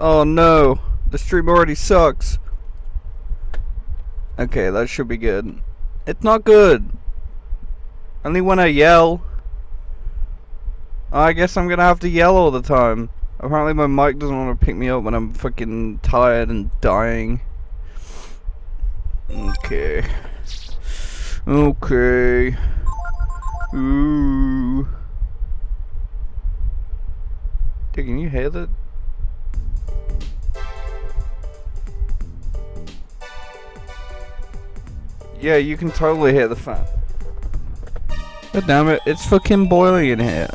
Oh no, the stream already sucks. Okay, that should be good. It's not good. Only when I yell. Oh, I guess I'm gonna have to yell all the time. Apparently my mic doesn't want to pick me up when I'm fucking tired and dying. Okay. Okay. Ooh. Dude, can you hear that? Yeah, you can totally hear the fan. God damn it, it's fucking boiling in here.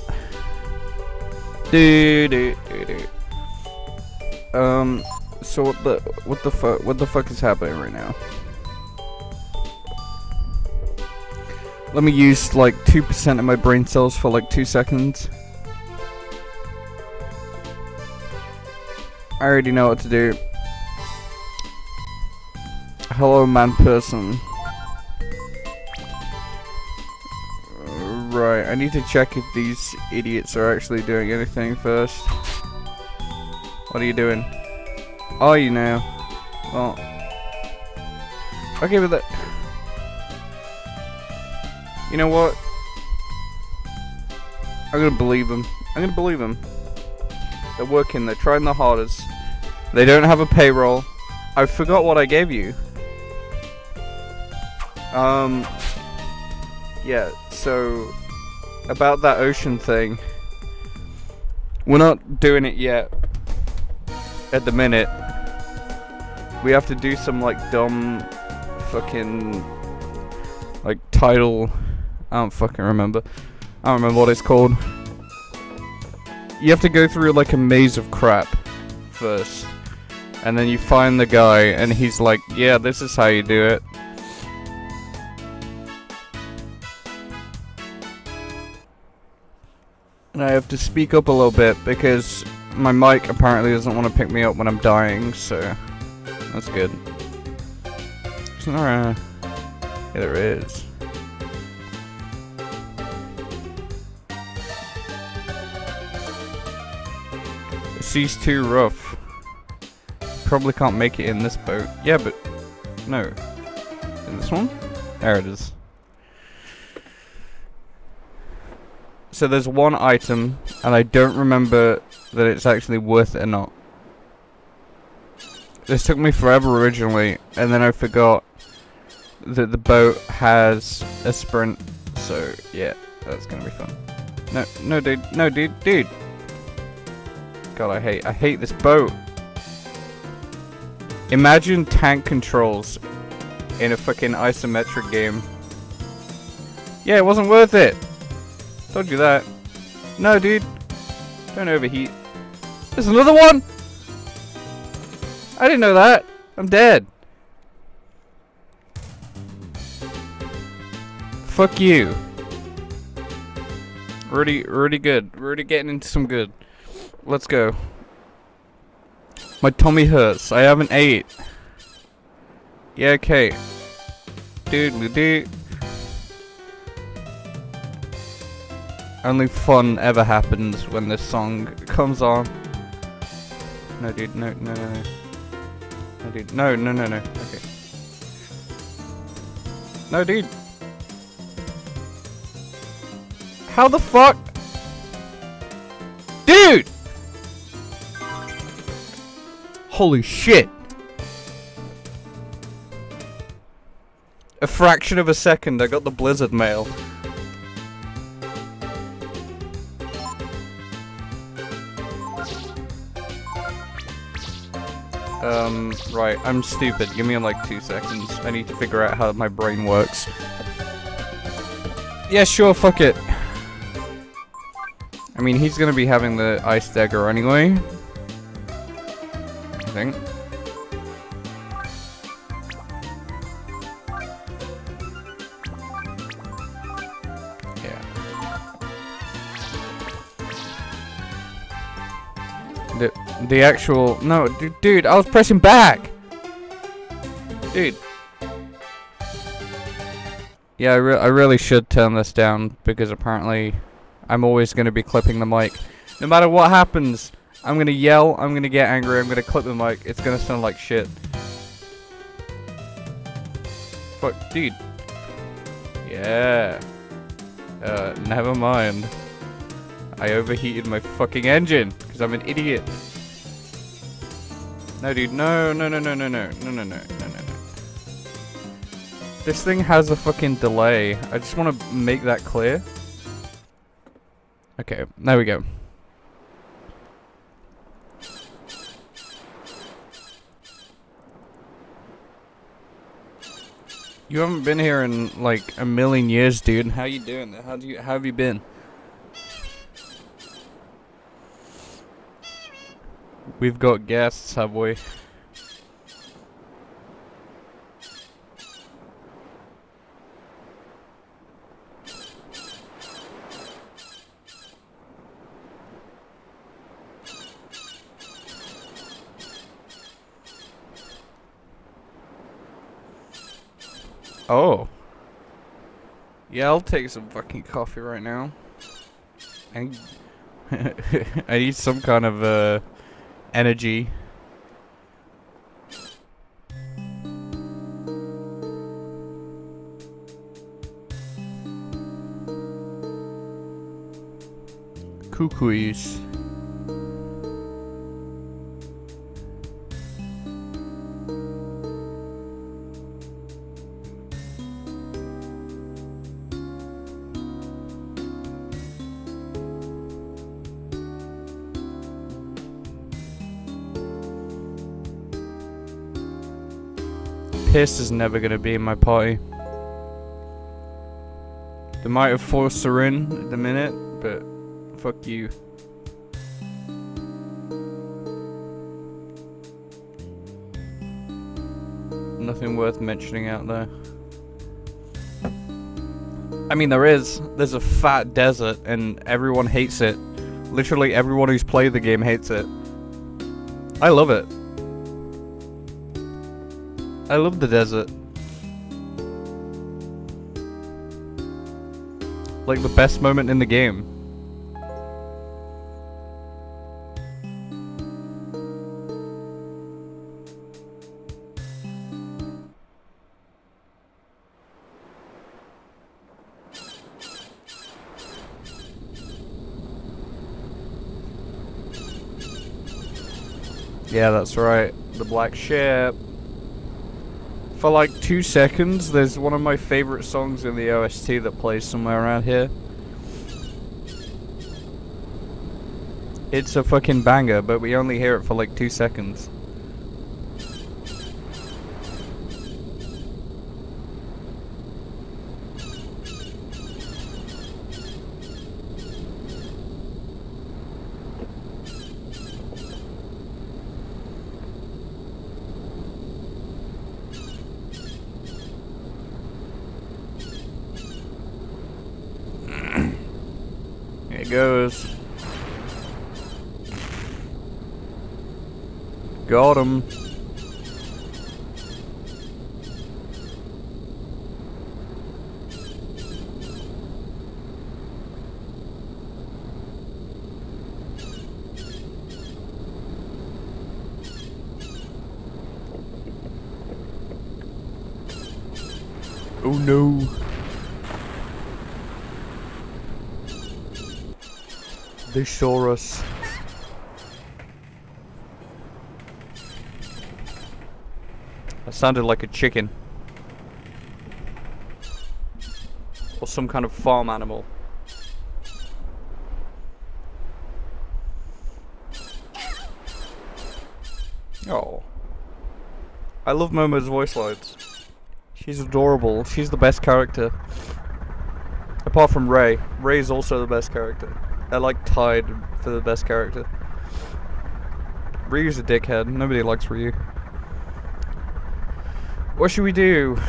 Do do do do. Um, so what the what the fuck what the fuck is happening right now? Let me use like two percent of my brain cells for like two seconds. I already know what to do. Hello, man person. Right, I need to check if these idiots are actually doing anything first. What are you doing? Are you now? Well. Okay, but that. You know what? I'm gonna believe them. I'm gonna believe them. They're working, they're trying the hardest. They don't have a payroll. I forgot what I gave you. Um. Yeah, so about that ocean thing. We're not doing it yet. At the minute. We have to do some like dumb fucking like title I don't fucking remember. I don't remember what it's called. You have to go through like a maze of crap first. And then you find the guy and he's like, yeah, this is how you do it. And I have to speak up a little bit because my mic apparently doesn't want to pick me up when I'm dying, so that's good. Isn't there uh, a... Yeah, there is. Sea's too rough. Probably can't make it in this boat. Yeah, but... No. In this one? There it is. So there's one item, and I don't remember that it's actually worth it or not. This took me forever originally, and then I forgot that the boat has a sprint. So yeah, that's gonna be fun. No, no, dude, no, dude, dude. God, I hate, I hate this boat. Imagine tank controls in a fucking isometric game. Yeah, it wasn't worth it. Told you that. No, dude. Don't overheat. There's another one! I didn't know that. I'm dead. Fuck you. Really, really good. Really getting into some good. Let's go. My tummy hurts. I haven't ate. Yeah, okay. Dude, dude. Only fun ever happens when this song comes on. No, dude, no, no, no, no. No, dude, no, no, no, no. Okay. No, dude. How the fuck? Dude! Holy shit. A fraction of a second, I got the Blizzard mail. Um, right, I'm stupid. Give me like two seconds. I need to figure out how my brain works. Yeah, sure, fuck it. I mean, he's gonna be having the ice dagger anyway. I think. The, actual... No, dude, dude, I was pressing back! Dude. Yeah, I, re I really should turn this down, because apparently I'm always going to be clipping the mic. No matter what happens, I'm gonna yell, I'm gonna get angry, I'm gonna clip the mic, it's gonna sound like shit. Fuck, dude. Yeah. Uh, never mind. I overheated my fucking engine, because I'm an idiot. No, dude, no, no, no, no, no, no, no, no, no, no, no, no. This thing has a fucking delay. I just want to make that clear. Okay, there we go. You haven't been here in like a million years, dude. How you doing? How do you how have you been? We've got guests, have we? Oh. Yeah, I'll take some fucking coffee right now. I, I need some kind of uh, energy. Cuckoos. Piss is never gonna be in my party. They might have forced her in at the minute, but fuck you. Nothing worth mentioning out there. I mean, there is. There's a fat desert, and everyone hates it. Literally, everyone who's played the game hates it. I love it. I love the desert. Like the best moment in the game. Yeah, that's right. The black ship. For like two seconds, there's one of my favorite songs in the OST that plays somewhere around here. It's a fucking banger, but we only hear it for like two seconds. Here it goes. Got him. Oh no. They saw us. That sounded like a chicken. Or some kind of farm animal. Oh. I love Momo's voice lines. She's adorable. She's the best character. Apart from Rei. Rei's also the best character. They're like tied for the best character. Ryu's a dickhead. Nobody likes Ryu. What should we do?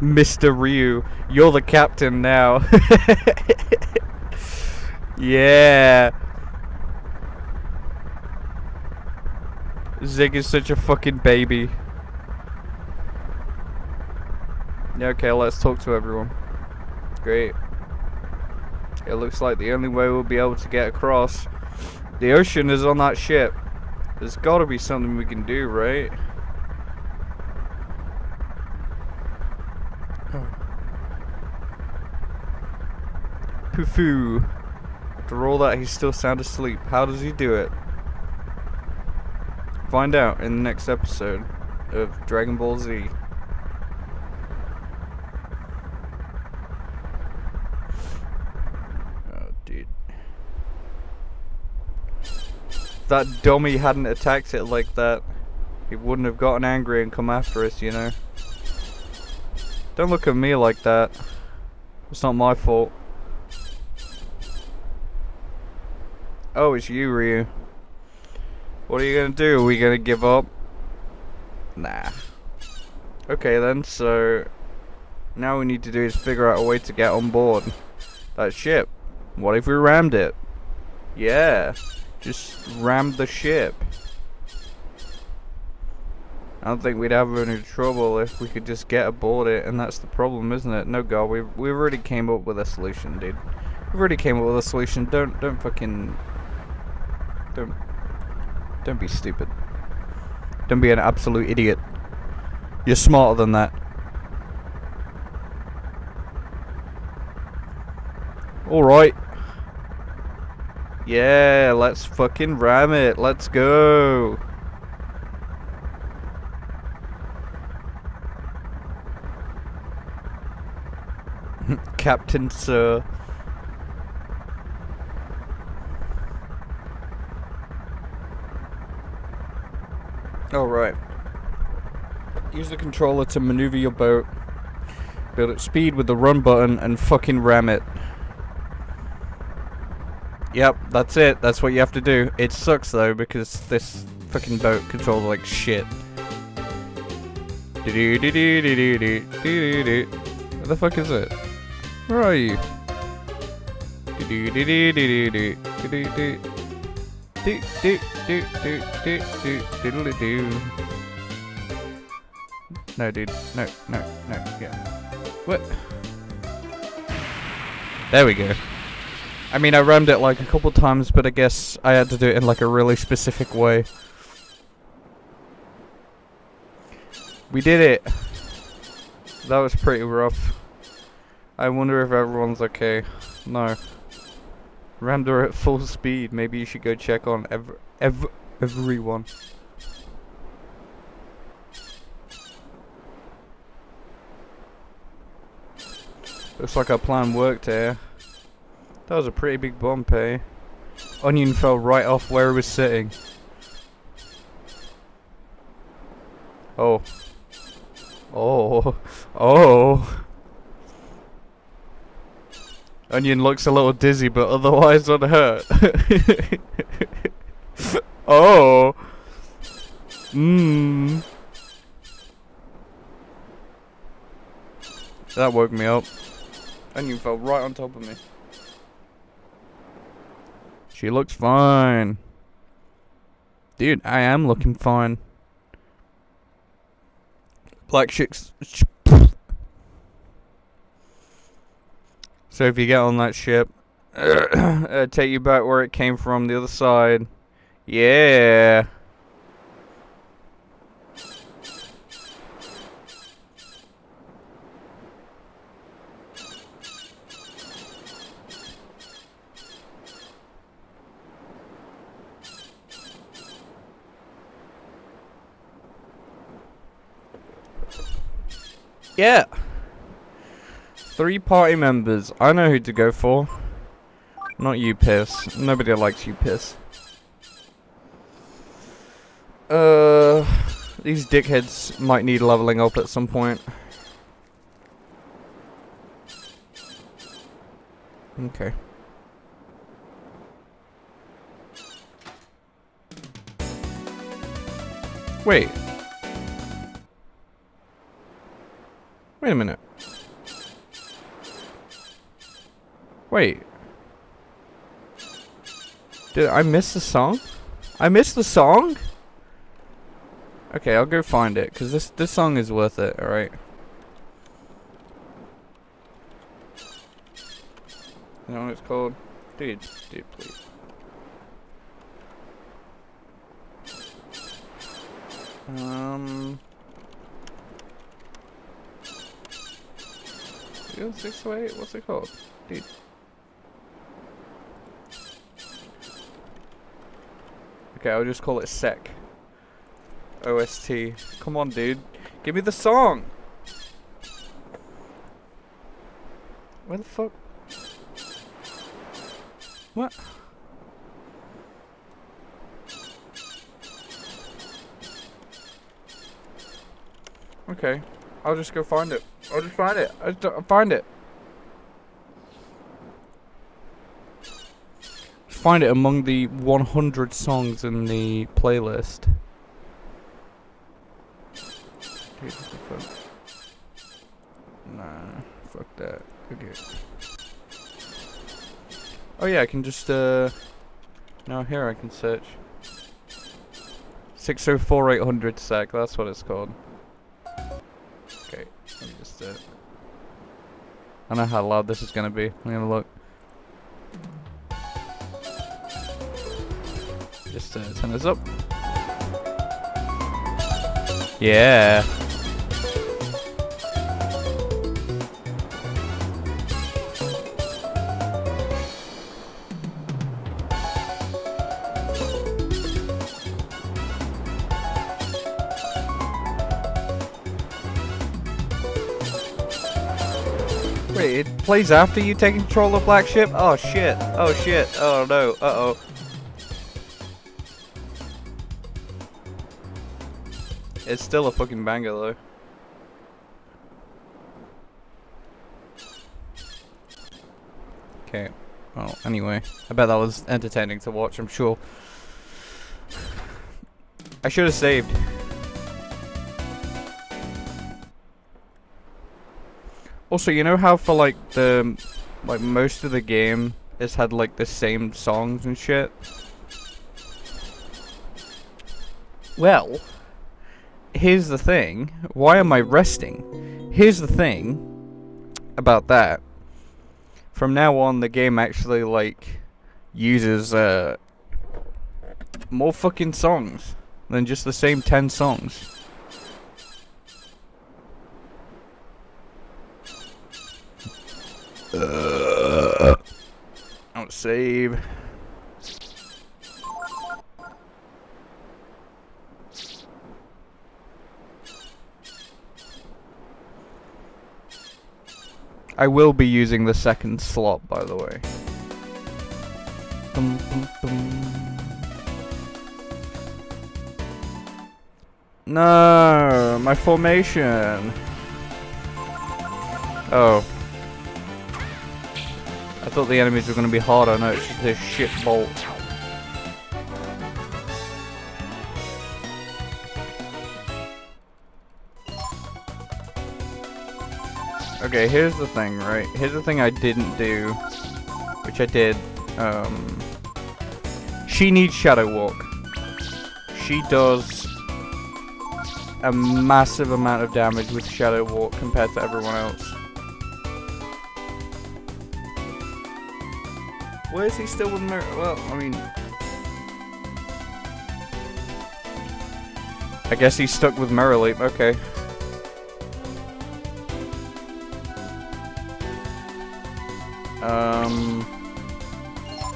Mr. Ryu, you're the captain now. yeah. Zig is such a fucking baby. Yeah, okay, let's talk to everyone. Great. It looks like the only way we'll be able to get across. The ocean is on that ship. There's gotta be something we can do, right? Oh. Pufu. After all that, he's still sound asleep. How does he do it? Find out in the next episode of Dragon Ball Z. Oh, dude. If that dummy hadn't attacked it like that, he wouldn't have gotten angry and come after us, you know? Don't look at me like that. It's not my fault. Oh, it's you, Ryu. What are you gonna do? Are we gonna give up? Nah. Okay then, so... Now we need to do is figure out a way to get on board that ship. What if we rammed it? Yeah. Just rammed the ship. I don't think we'd have any trouble if we could just get aboard it, and that's the problem, isn't it? No, God, we we already came up with a solution, dude. We already came up with a solution. Don't don't fucking don't don't be stupid. Don't be an absolute idiot. You're smarter than that. Alright. Yeah, let's fucking ram it. Let's go. Captain Sir. Alright. Use the controller to maneuver your boat. Build at speed with the run button and fucking ram it. Yep, that's it. That's what you have to do. It sucks though because this fucking boat controls like shit. Where the fuck is it? Where are you? do do do do do do diddly do. No, dude. No, no, no. Yeah. What? There we go. I mean, I rammed it like a couple times, but I guess I had to do it in like a really specific way. We did it. That was pretty rough. I wonder if everyone's okay. No. Rammed her at full speed. Maybe you should go check on ev ev everyone. Looks like our plan worked here. That was a pretty big bump, eh? Onion fell right off where he was sitting. Oh. Oh. Oh. Onion looks a little dizzy, but otherwise unhurt. oh. Mmm. That woke me up. Onion fell right on top of me. She looks fine. Dude, I am looking fine. Black chicks. So if you get on that ship, take you back where it came from, the other side. Yeah. Yeah. Three party members. I know who to go for. Not you, Piss. Nobody likes you, Piss. Uh, these dickheads might need leveling up at some point. Okay. Wait. Wait a minute. Wait. Did I miss the song? I missed the song? Okay, I'll go find it, because this, this song is worth it, alright? You know what it's called? Dude, dude, please. Um. Zero six eight. What's it called, dude? Okay, I'll just call it Sec. OST. Come on, dude. Give me the song. Where the fuck? What? Okay. I'll just go find it. I'll just find it. I'll, just, I'll find it. Find it among the 100 songs in the playlist. Dude, fuck? Nah, fuck that. Okay. Oh yeah, I can just, uh... Now here I can search. 604800 sec, that's what it's called. Just, uh... I know how loud this is gonna be. Let me have a look. Just uh, turn this up. Yeah. It plays after you take control of Black Ship? Oh shit. Oh shit. Oh no. Uh oh. It's still a fucking banger though. Okay. Well, anyway. I bet that was entertaining to watch, I'm sure. I should have saved. Also, you know how for like the like most of the game it's had like the same songs and shit? Well, here's the thing. Why am I resting? Here's the thing about that. From now on, the game actually, like, uses, uh, more fucking songs than just the same 10 songs. Uh, don't save. I will be using the second slot, by the way. Dum, dum, dum. No, my formation. Oh. I thought the enemies were going to be harder. No, it's just this shit bolt. Okay, here's the thing, right? Here's the thing I didn't do, which I did. Um, she needs Shadow Walk. She does a massive amount of damage with Shadow Walk compared to everyone else. Why is he still with Mir- Well, I mean... I guess he's stuck with Leap, okay. Um...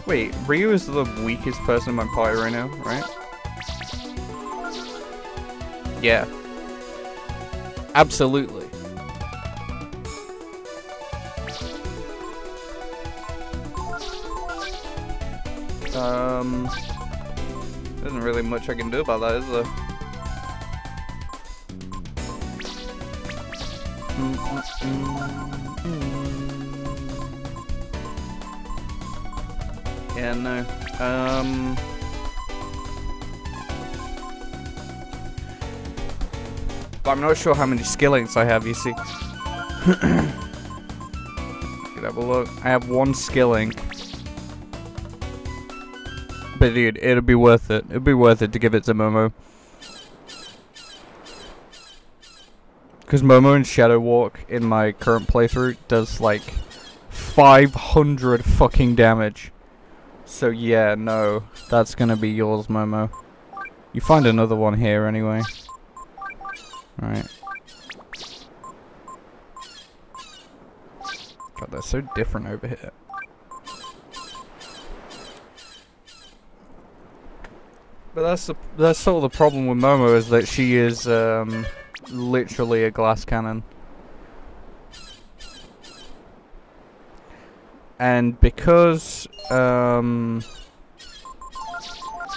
Wait, Ryu is the weakest person in my party right now, right? Yeah. Absolutely. Much I can do about that, is there? Yeah, no. Um... But I'm not sure how many skill inks I have, you see. Could have a look. I have one skill ink. But dude, it'll be worth it. It'll be worth it to give it to Momo. Because Momo and Shadow Walk in my current playthrough does like 500 fucking damage. So yeah, no. That's gonna be yours, Momo. You find another one here anyway. Right. God, they're so different over here. But that's the that's sort of the problem with Momo is that she is um, literally a glass cannon. And because um,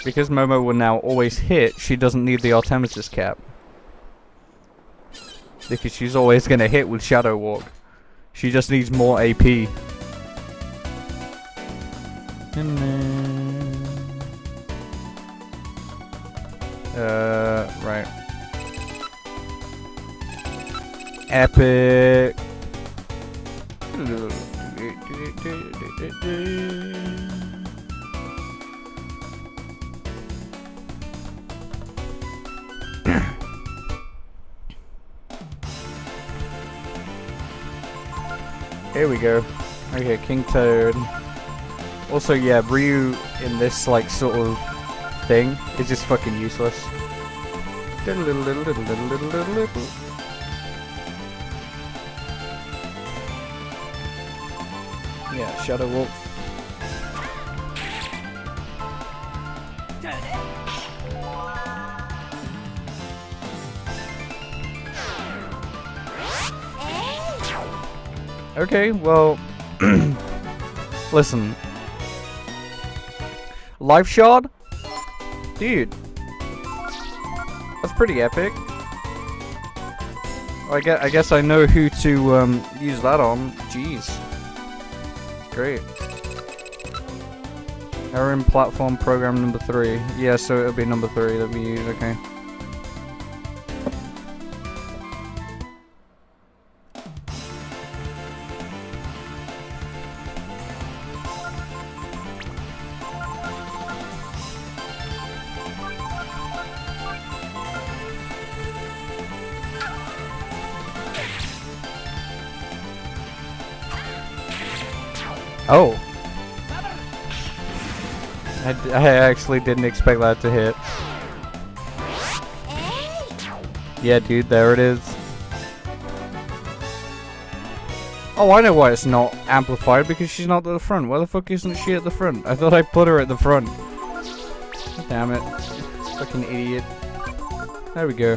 because Momo will now always hit, she doesn't need the Artemis's cap. Because she's always gonna hit with Shadow Walk. She just needs more AP. Uh, right. Epic. Here we go. Okay, King Toad. Also, yeah, Ryu in this, like, sort of thing is just fucking useless. Yeah, Shadow Wolf. Okay, well, listen. Life Shard? Dude. That's pretty epic. I guess, I guess I know who to um, use that on. Jeez. Great. Erin platform program number three. Yeah, so it'll be number three that we use, okay. I, actually didn't expect that to hit. Yeah, dude, there it is. Oh, I know why it's not amplified, because she's not at the front. Why the fuck isn't she at the front? I thought I put her at the front. Damn it. Fucking idiot. There we go.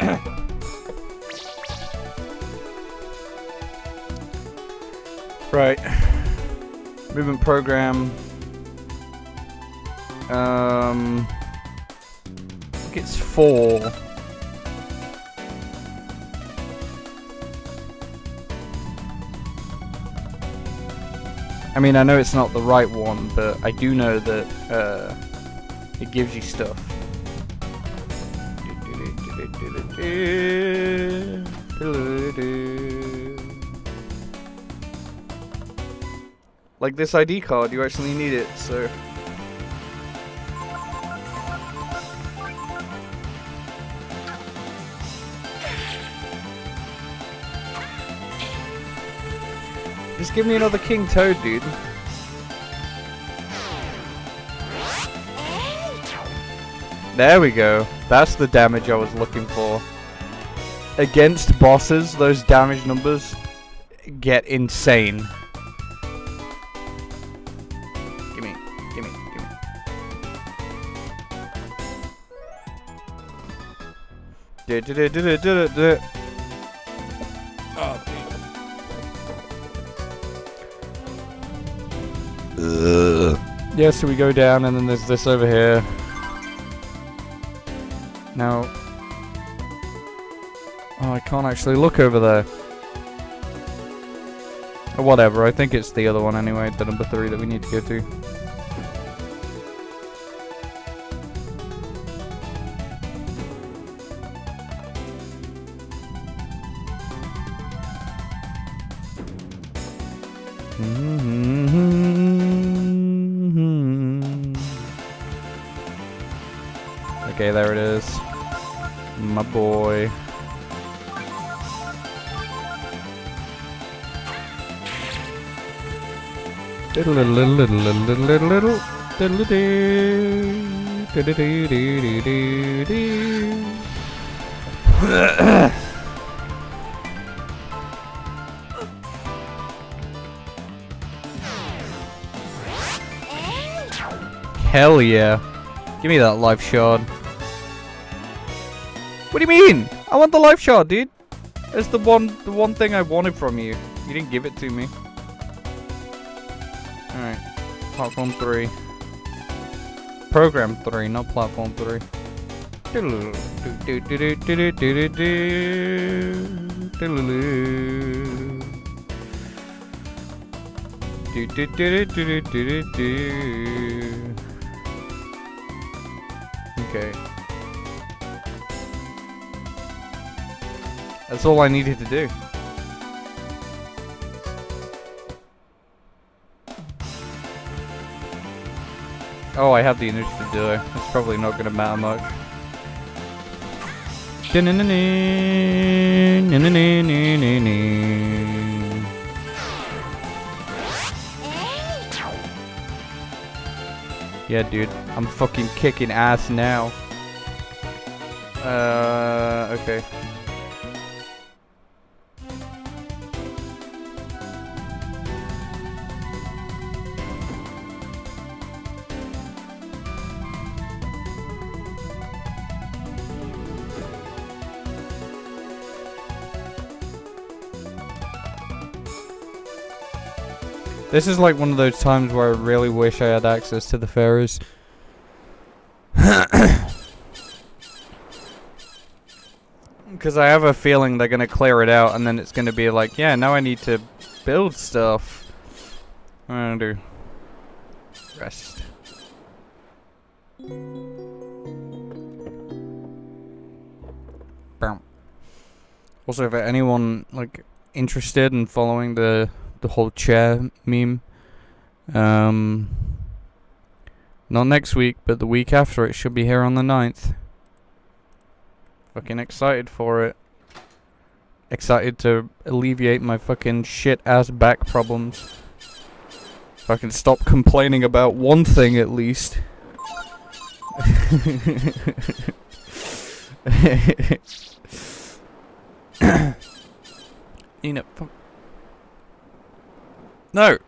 right. Movement program. Um, I think it's four. I mean, I know it's not the right one, but I do know that uh, it gives you stuff. Like this ID card, you actually need it, so... Just give me another King Toad, dude. There we go. That's the damage I was looking for. Against bosses, those damage numbers get insane. Gimme, gimme, gimme. Du -du -du -du -du -du -du. Yeah, so we go down and then there's this over here. Now... Oh, I can't actually look over there. Or whatever, I think it's the other one anyway, the number three that we need to go to. Hell yeah. Give me that life shard. What do you mean? I want the life shard, dude. It's the one the one thing I wanted from you. You didn't give it to me. Alright. Platform 3. Program 3, not platform 3. Okay. That's all I needed to do. Oh, I have the initiative, do I? It's probably not to matter much. Yeah, dude. I'm fucking kicking ass now. Uh, okay. This is like one of those times where I really wish I had access to the faeries. Because I have a feeling they're going to clear it out and then it's going to be like, yeah, now I need to build stuff. What am I going to do? Rest. Also, if anyone like interested in following the the whole chair meme, um, not next week, but the week after, it should be here on the 9th. Fucking excited for it. Excited to alleviate my fucking shit ass back problems. If I can stop complaining about one thing at least. you know, no.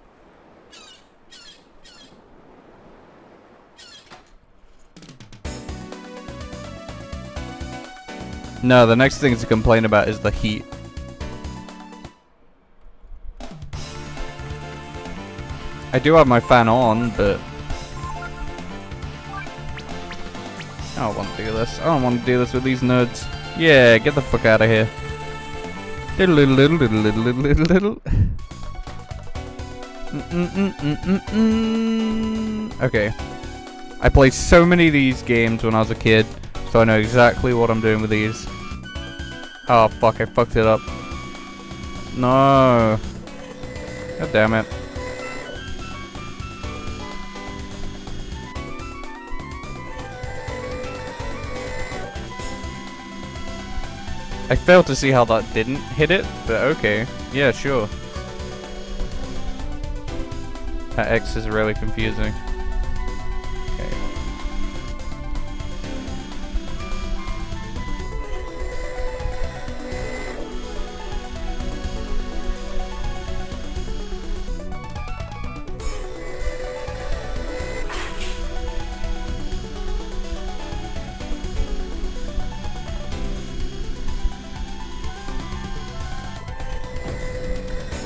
No, the next thing to complain about is the heat. I do have my fan on, but... I don't want to do this. I don't want to do this with these nerds. Yeah, get the fuck out of here. Little, little, little, little, little, little, little. Okay. I played so many of these games when I was a kid, so I know exactly what I'm doing with these. Oh fuck, I fucked it up. No. God damn it. I failed to see how that didn't hit it, but okay. Yeah, sure. That X is really confusing. Okay.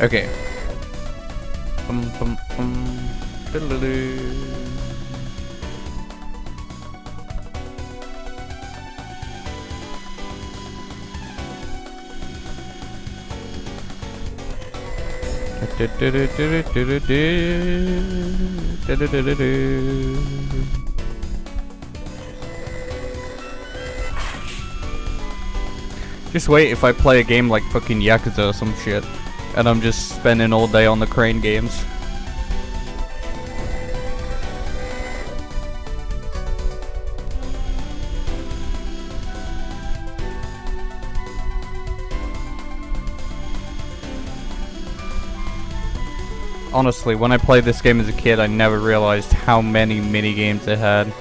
Okay. Bum, bum, Just wait if I play a game like fucking Yakuza or some shit, and I'm just spending all day on the crane games. Honestly, when I played this game as a kid, I never realized how many mini games it had.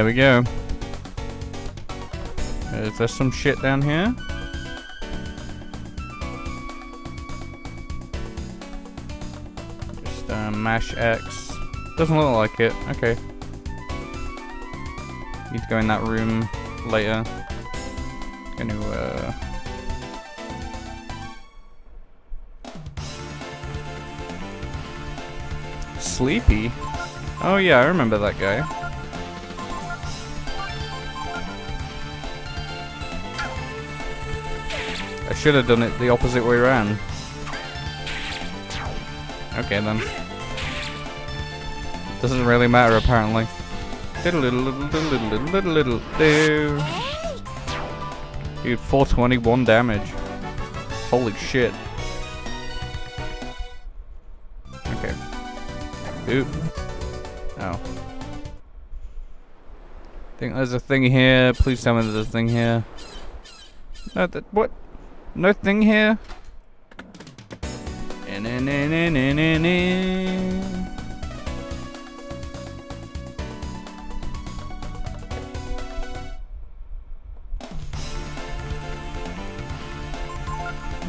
There we go. Is there some shit down here? Just uh, mash X. Doesn't look like it. Okay. Need to go in that room later. Gonna uh Sleepy? Oh yeah, I remember that guy. Should have done it the opposite way around. Okay then. Doesn't really matter apparently. Dude, 421 damage. Holy shit. Okay. Oop. Oh. Think there's a thing here. Please tell me there's a thing here. No, that what? No thing here.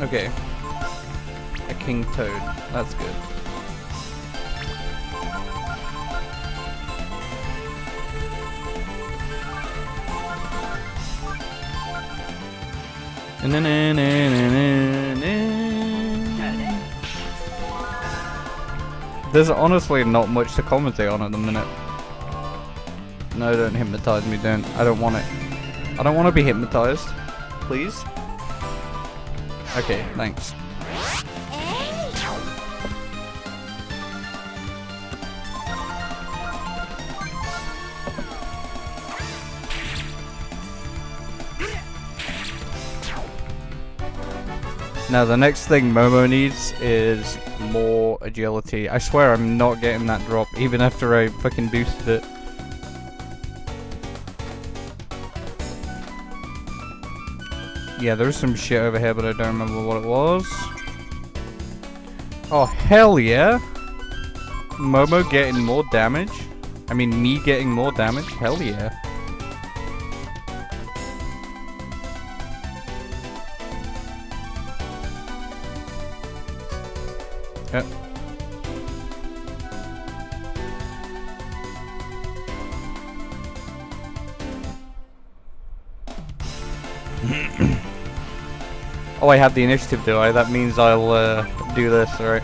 Okay. A king toad. That's good. There's honestly not much to commentate on at the minute. No, don't hypnotize me, don't. I don't want it. I don't want to be hypnotized. Please? Okay, thanks. Now the next thing Momo needs is more agility. I swear I'm not getting that drop even after I fucking boosted it. Yeah, there's some shit over here, but I don't remember what it was. Oh, hell yeah! Momo getting more damage? I mean, me getting more damage? Hell yeah. Oh, I have the initiative, do I? That means I'll uh, do this, alright.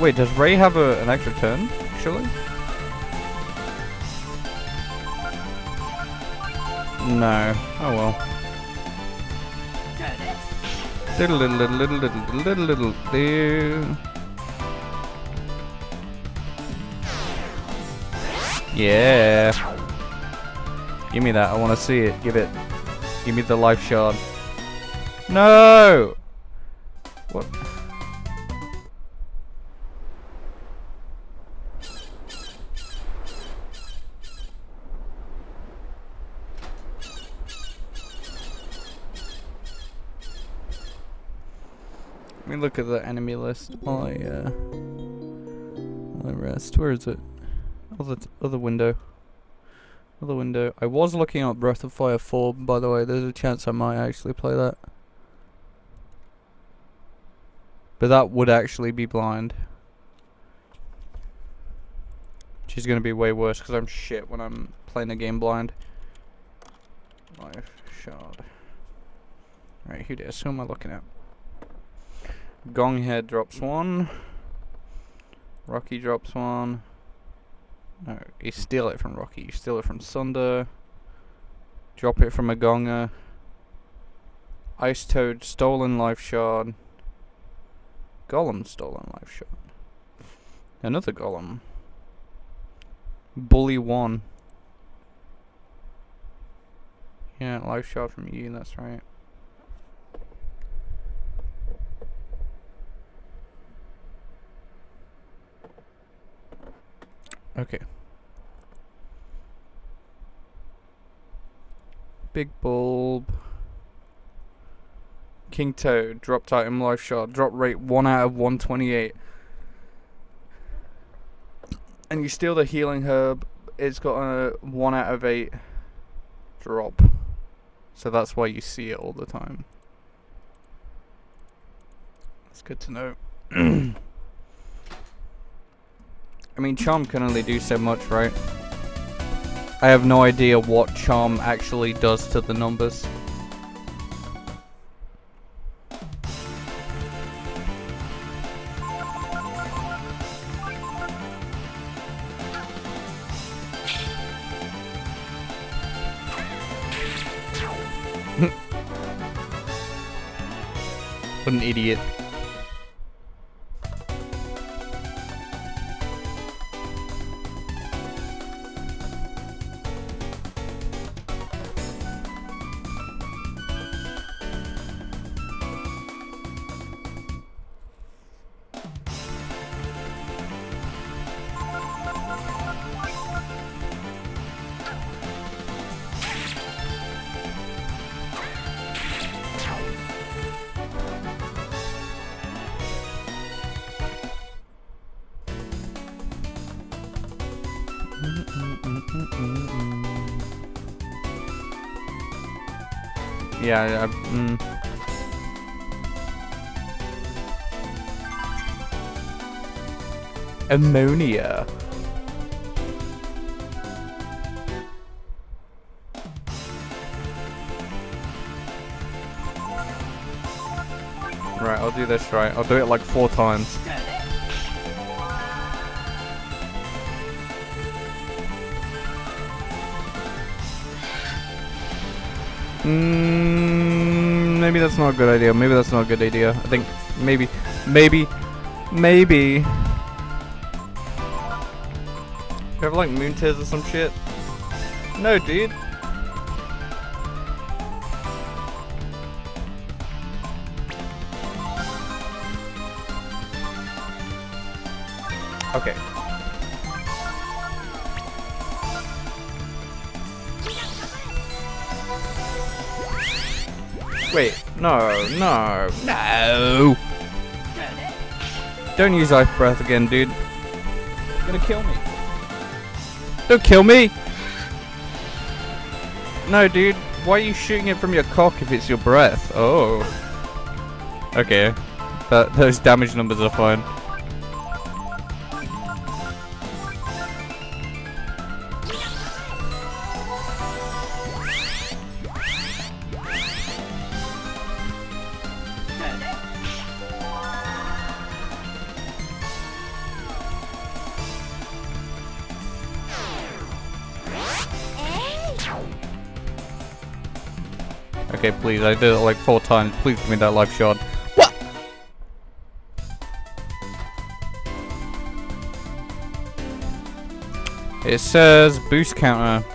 Wait, does Rei have a, an extra turn, actually? No. Oh well. Little, little, little, little, little, little, little, little. Yeah. Give me that. I want to see it. Give it. Give me the life shard. No! What? Let me look at the enemy list while I, uh, while I rest. Where is it? Other, other window. Other window. I was looking at Breath of Fire 4, by the way. There's a chance I might actually play that. But that would actually be blind. Which is going to be way worse because I'm shit when I'm playing a game blind. Life shard. Right, who this? Who am I looking at? Gonghead drops one. Rocky drops one. No, you steal it from Rocky. You steal it from Sunder. Drop it from a Gonger. Ice Toad, stolen life shard. Golem stolen life shard. Another golem. Bully 1. Yeah, life shard from you, that's right. Okay. Big bulb. King Toad, dropped item life shard, drop rate 1 out of 128. And you steal the healing herb, it's got a 1 out of 8 drop. So that's why you see it all the time. That's good to know. I mean, charm can only do so much, right? I have no idea what charm actually does to the numbers. what an idiot. Yeah, mm. Ammonite. Right, I'll do this right. I'll do it like four times. Maybe that's not a good idea. Maybe that's not a good idea. I think maybe, maybe, maybe. You have like moon tears or some shit? No, dude. No, no, no! Don't use ice breath again, dude. You're gonna kill me. Don't kill me! No, dude. Why are you shooting it from your cock if it's your breath? Oh. Okay. That those damage numbers are fine. Okay, please, I did it like four times. Please give me that life shard. What? It says boost counter.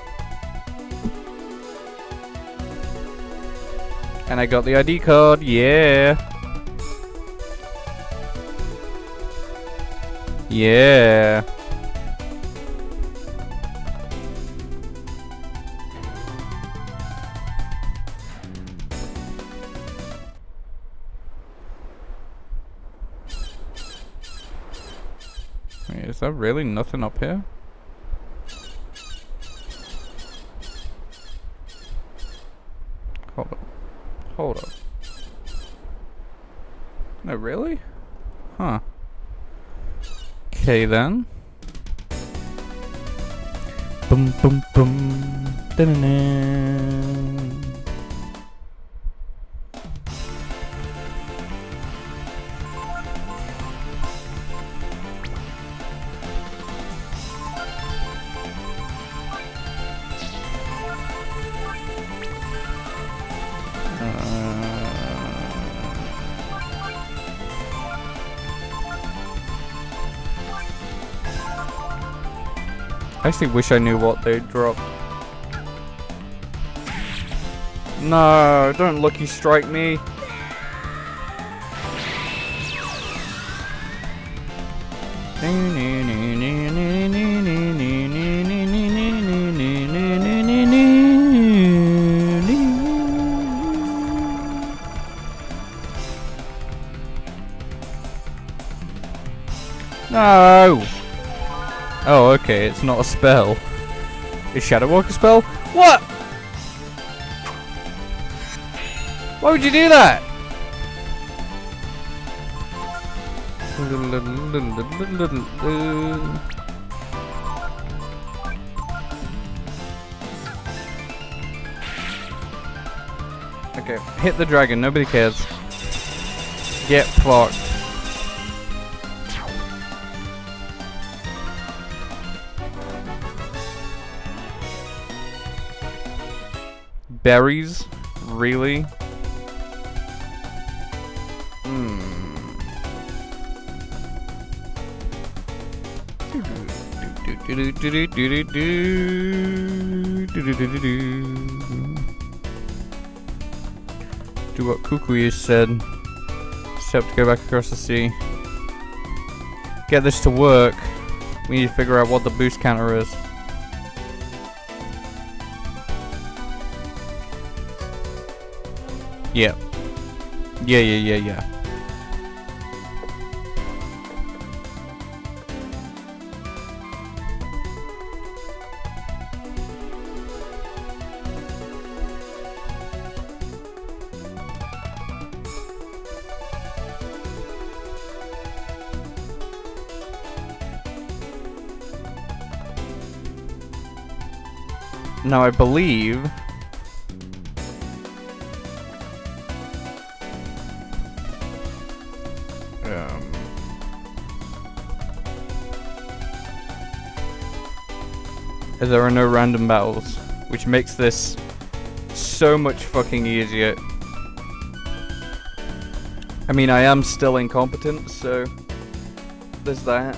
And I got the ID card, yeah. Yeah. Really nothing up here? Hold up. Hold up. No, really? Huh. Okay then. Boom boom boom. Da-na-na. Uh, I actually wish I knew what they'd drop. No, don't lucky strike me. Not a spell. Is Shadow Walk a spell? What? Why would you do that? Okay, hit the dragon, nobody cares. Get fucked. Berries? Really? Hmm. Do what Kukui said. To go back across the sea. Get this to work. We need to figure out what the boost counter is. Yeah. Yeah, yeah, yeah, yeah. Now I believe there are no random battles, which makes this so much fucking easier. I mean, I am still incompetent, so there's that.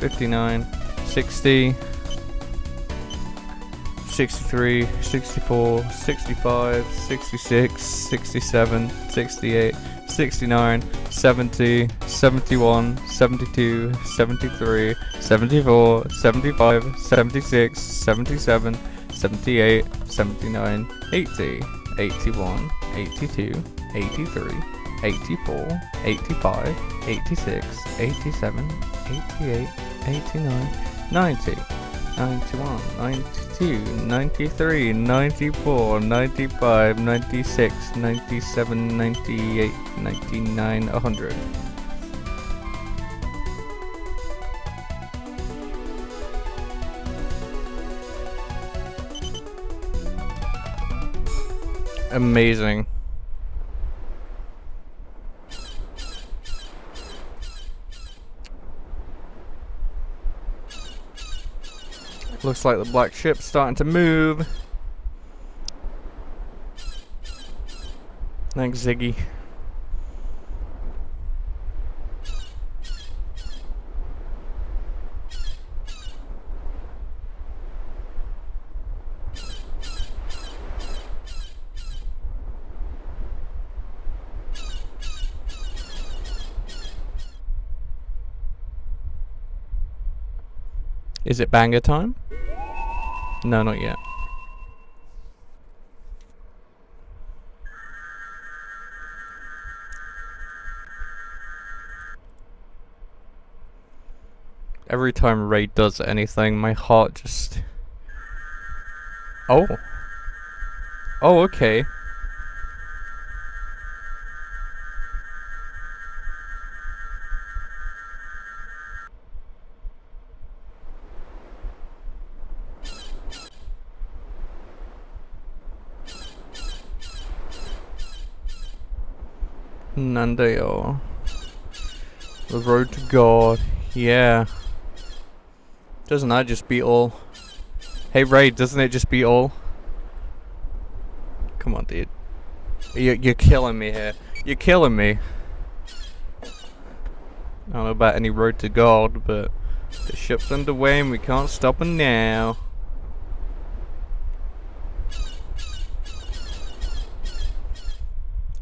fifty-nine, sixty. 63, 64, 65, 66, 67, 68, 69, 70, 71, 72, 73, 74, 75, 76, 77, 78, 79, 80, 81, 82, 83, 84, 85, 86, 87, 88, 89, 90, 91, 92, 93, 94, 95, 96, 97, 98, 99, 100. Amazing. Looks like the black ship's starting to move. Thanks, Ziggy. Is it banger time? No, not yet. Every time Rei does anything, my heart just... Oh. Oh, okay. Nandeo. The road to God. Yeah. Doesn't that just beat all? Hey Rei, doesn't it just beat all? Come on, dude. You're, you're killing me here. You're killing me. I don't know about any road to God, but the ship's underway and we can't stop it now.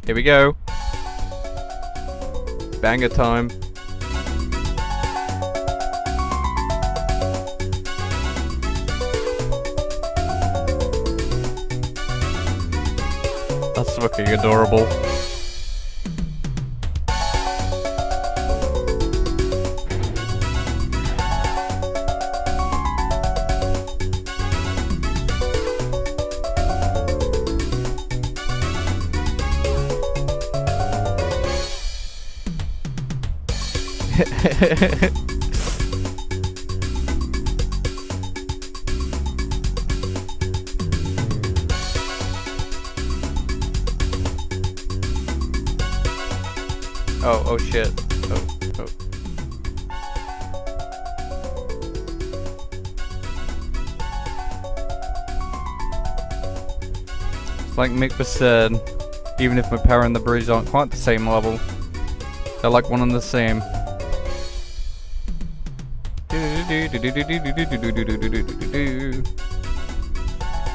Here we go. Banger time. That's fucking adorable. Oh, oh shit. Oh, oh. Like Mick was said, even if my power and the bridge aren't quite the same level, they're like one and the same.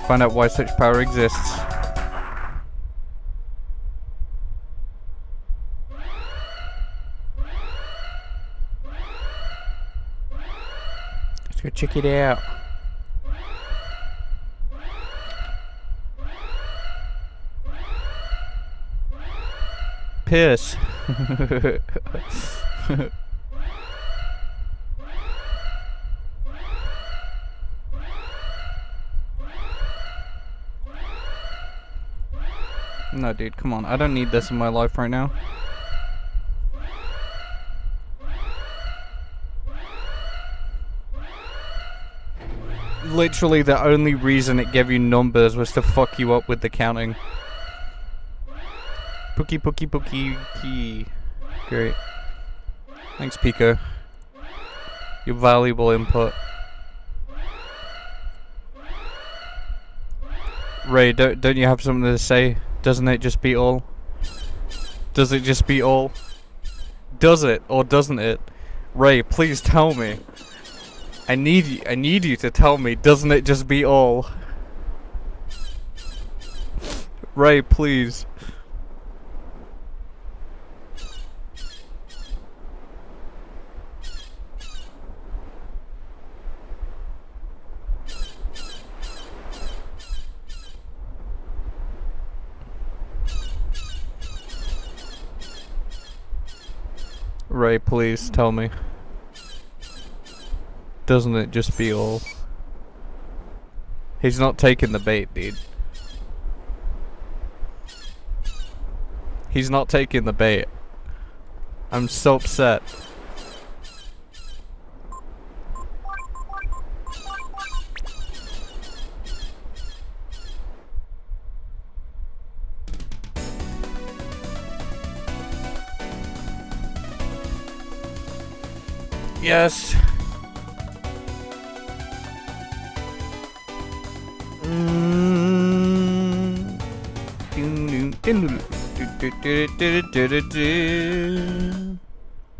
Find out why such power exists. Let's go check it out. Piss. No, dude, come on. I don't need this in my life right now. Literally, the only reason it gave you numbers was to fuck you up with the counting. Pookie, pookie, pookie, key. Great. Thanks, Peco. Your valuable input. Rei, don't don't you have something to say? Doesn't it just beat all? Does it just beat all? Does it or doesn't it? Rei, please tell me. I need you. I need you to tell me. Doesn't it just beat all? Rei, please. Rei, please tell me. Doesn't it just be all? He's not taking the bait, dude. He's not taking the bait. I'm so upset. Yes. Mm.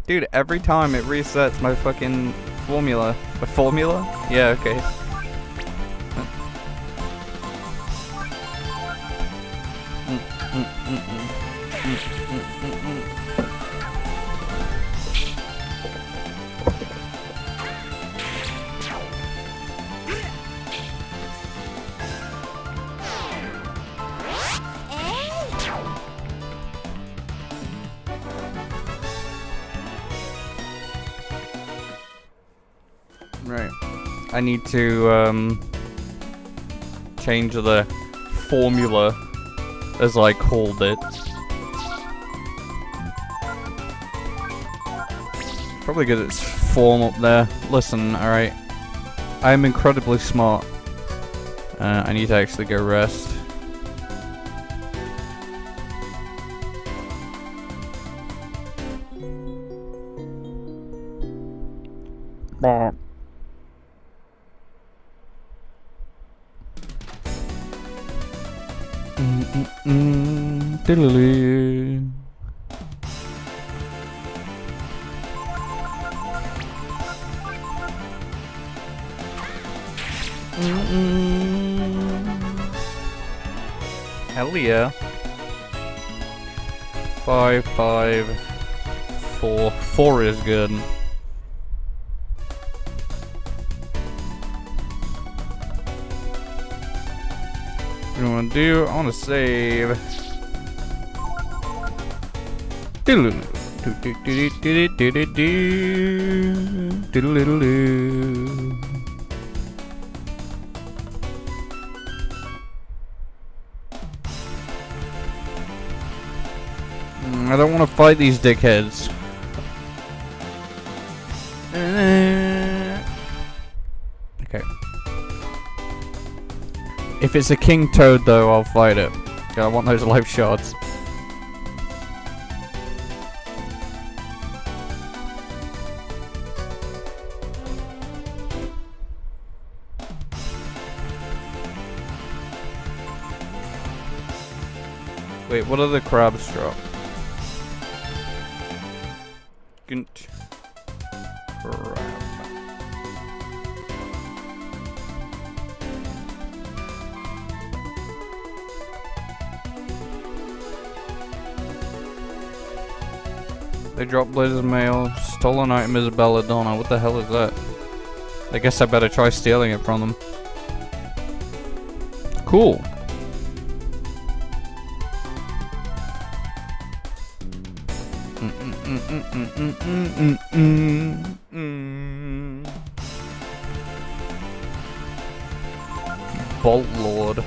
Dude, every time it resets my fucking formula. My formula? Yeah, okay. I need to um, change the formula, as I called it. Probably because it's form up there. Listen, alright. I am incredibly smart. Uh, I need to actually go rest. Bah. -mm. Diddly. Hell yeah. Five, five, four. Four is good. What do I want to do? I want to save. I don't want to fight these dickheads. Okay. If it's a king toad though, I'll fight it. I want those life shards. What are the crabs drop? Crab. They dropped Blizzard Mail. Stolen item is a Belladonna. What the hell is that? I guess I better try stealing it from them. Cool. Bolt Lord.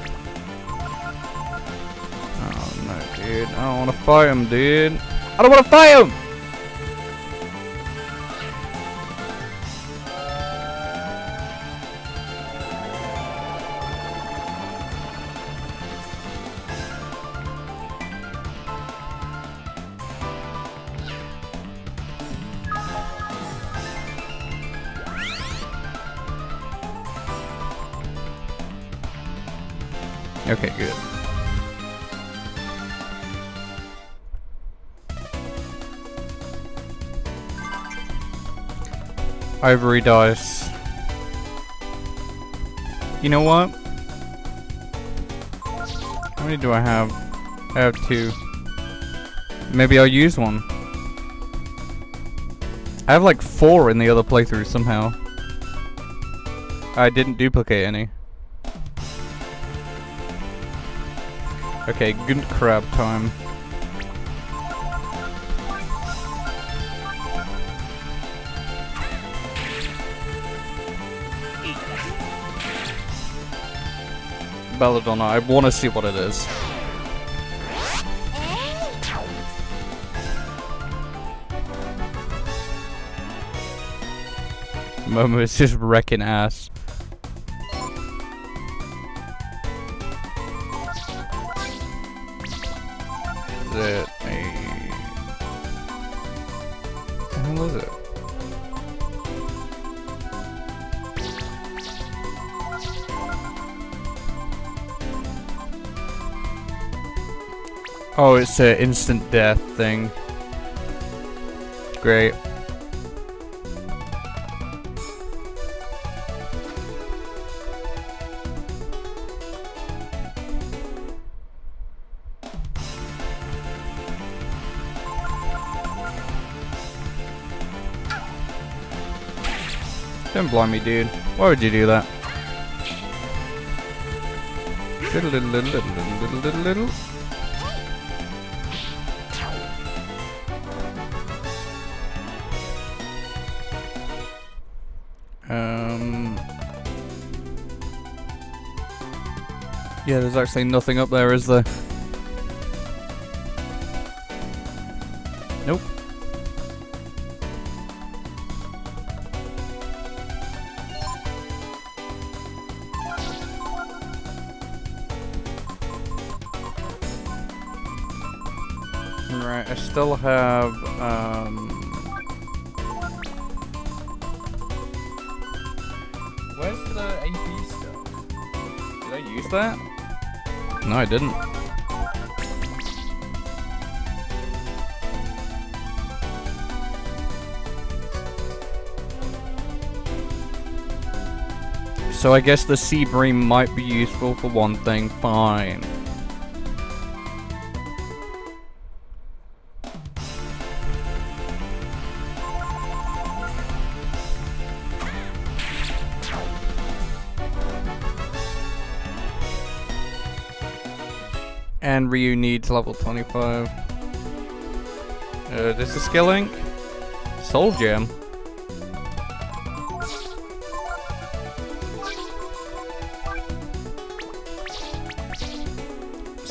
Oh no, dude. I don't want to fight him, dude. I don't want to fight him! Ivory dice. You know what? How many do I have? I have two. Maybe I'll use one. I have like four in the other playthrough somehow. I didn't duplicate any. Okay, good crab time. Belladonna, I want to see what it is. Momo is just wrecking ass. Oh, it's a instant death thing. Great. Don't blind me, dude. Why would you do that? Little, little, little, little, little, little, little. Yeah, there's actually nothing up there, is there? So I guess the sea bream might be useful for one thing, fine. And Ryu needs level 25. Uh, this is skill ink? Soul Gem.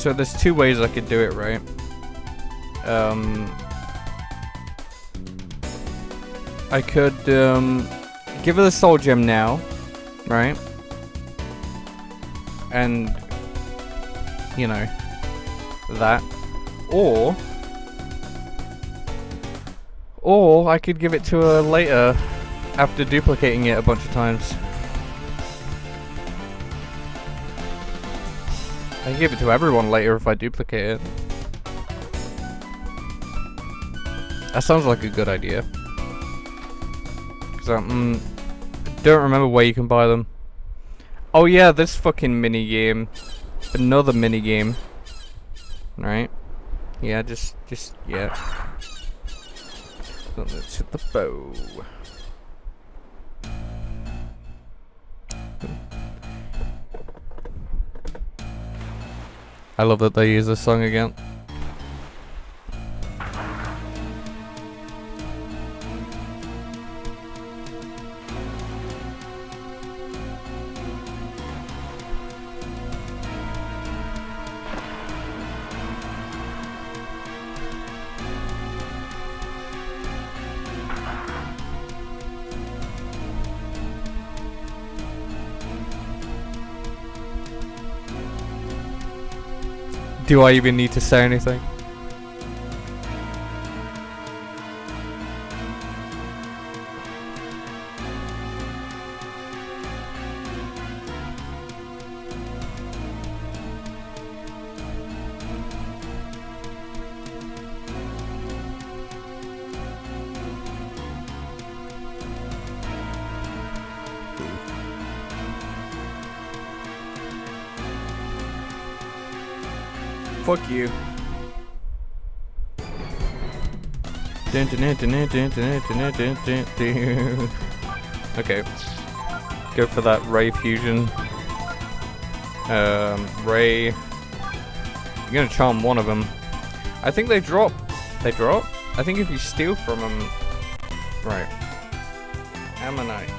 So there's two ways I could do it, right? Um, I could um, give her the soul gem now, right? And you know that, or or I could give it to her later after duplicating it a bunch of times. I can give it to everyone later if I duplicate it. That sounds like a good idea. Cause I um, don't remember where you can buy them. Oh yeah, this fucking mini game. Another mini game. Right? Yeah, just, just, yeah. Let's hit the bow. I love that they use this song again. Do I even need to say anything? Fuck you. Okay. Go for that Rei fusion. Um, Rei. You're gonna charm one of them. I think they drop. They drop? I think if you steal from them. Right. Ammonite.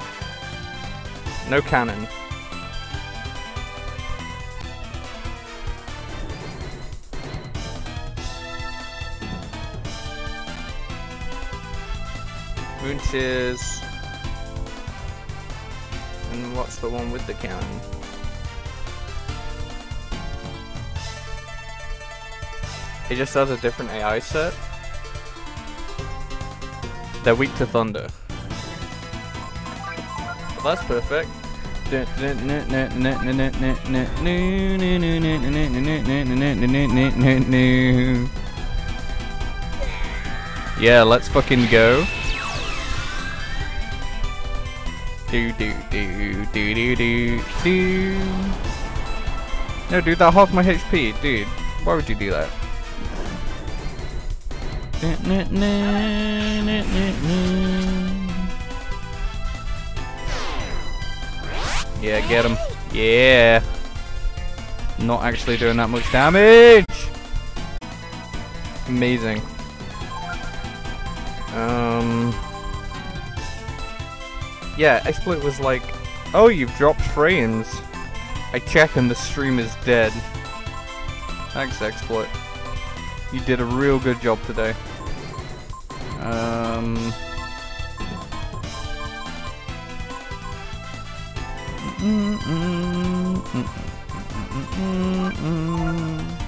No cannon. Moontears. And what's the one with the cannon? It just has a different AI set. They're weak to thunder. Well, that's perfect. Yeah, let's fucking go. Do do do do do do do. No, dude, that half my HP, dude. Why would you do that? Yeah, get him. Yeah. Not actually doing that much damage. Amazing. Yeah, exploit was like, oh, you've dropped frames. I check and the stream is dead. Thanks, Exploit. You did a real good job today. Um... Mm -mm -mm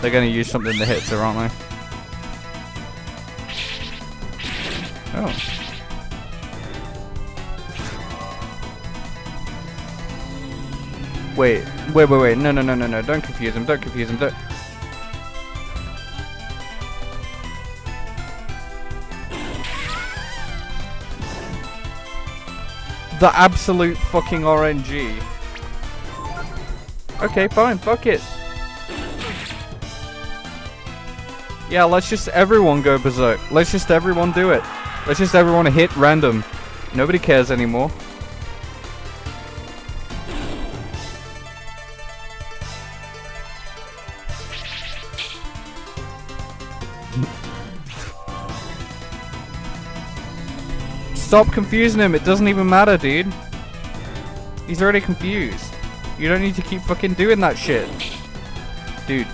They're gonna use something that hits her, aren't they? Oh. Wait, wait, wait, wait. No, no, no, no, no. Don't confuse him. Don't confuse him. Don't. The absolute fucking RNG. Okay, fine. Fuck it. Yeah, let's just everyone go berserk. Let's just everyone do it. Let's just everyone hit random. Nobody cares anymore. Stop confusing him. It doesn't even matter, dude. He's already confused. You don't need to keep fucking doing that shit. Dude.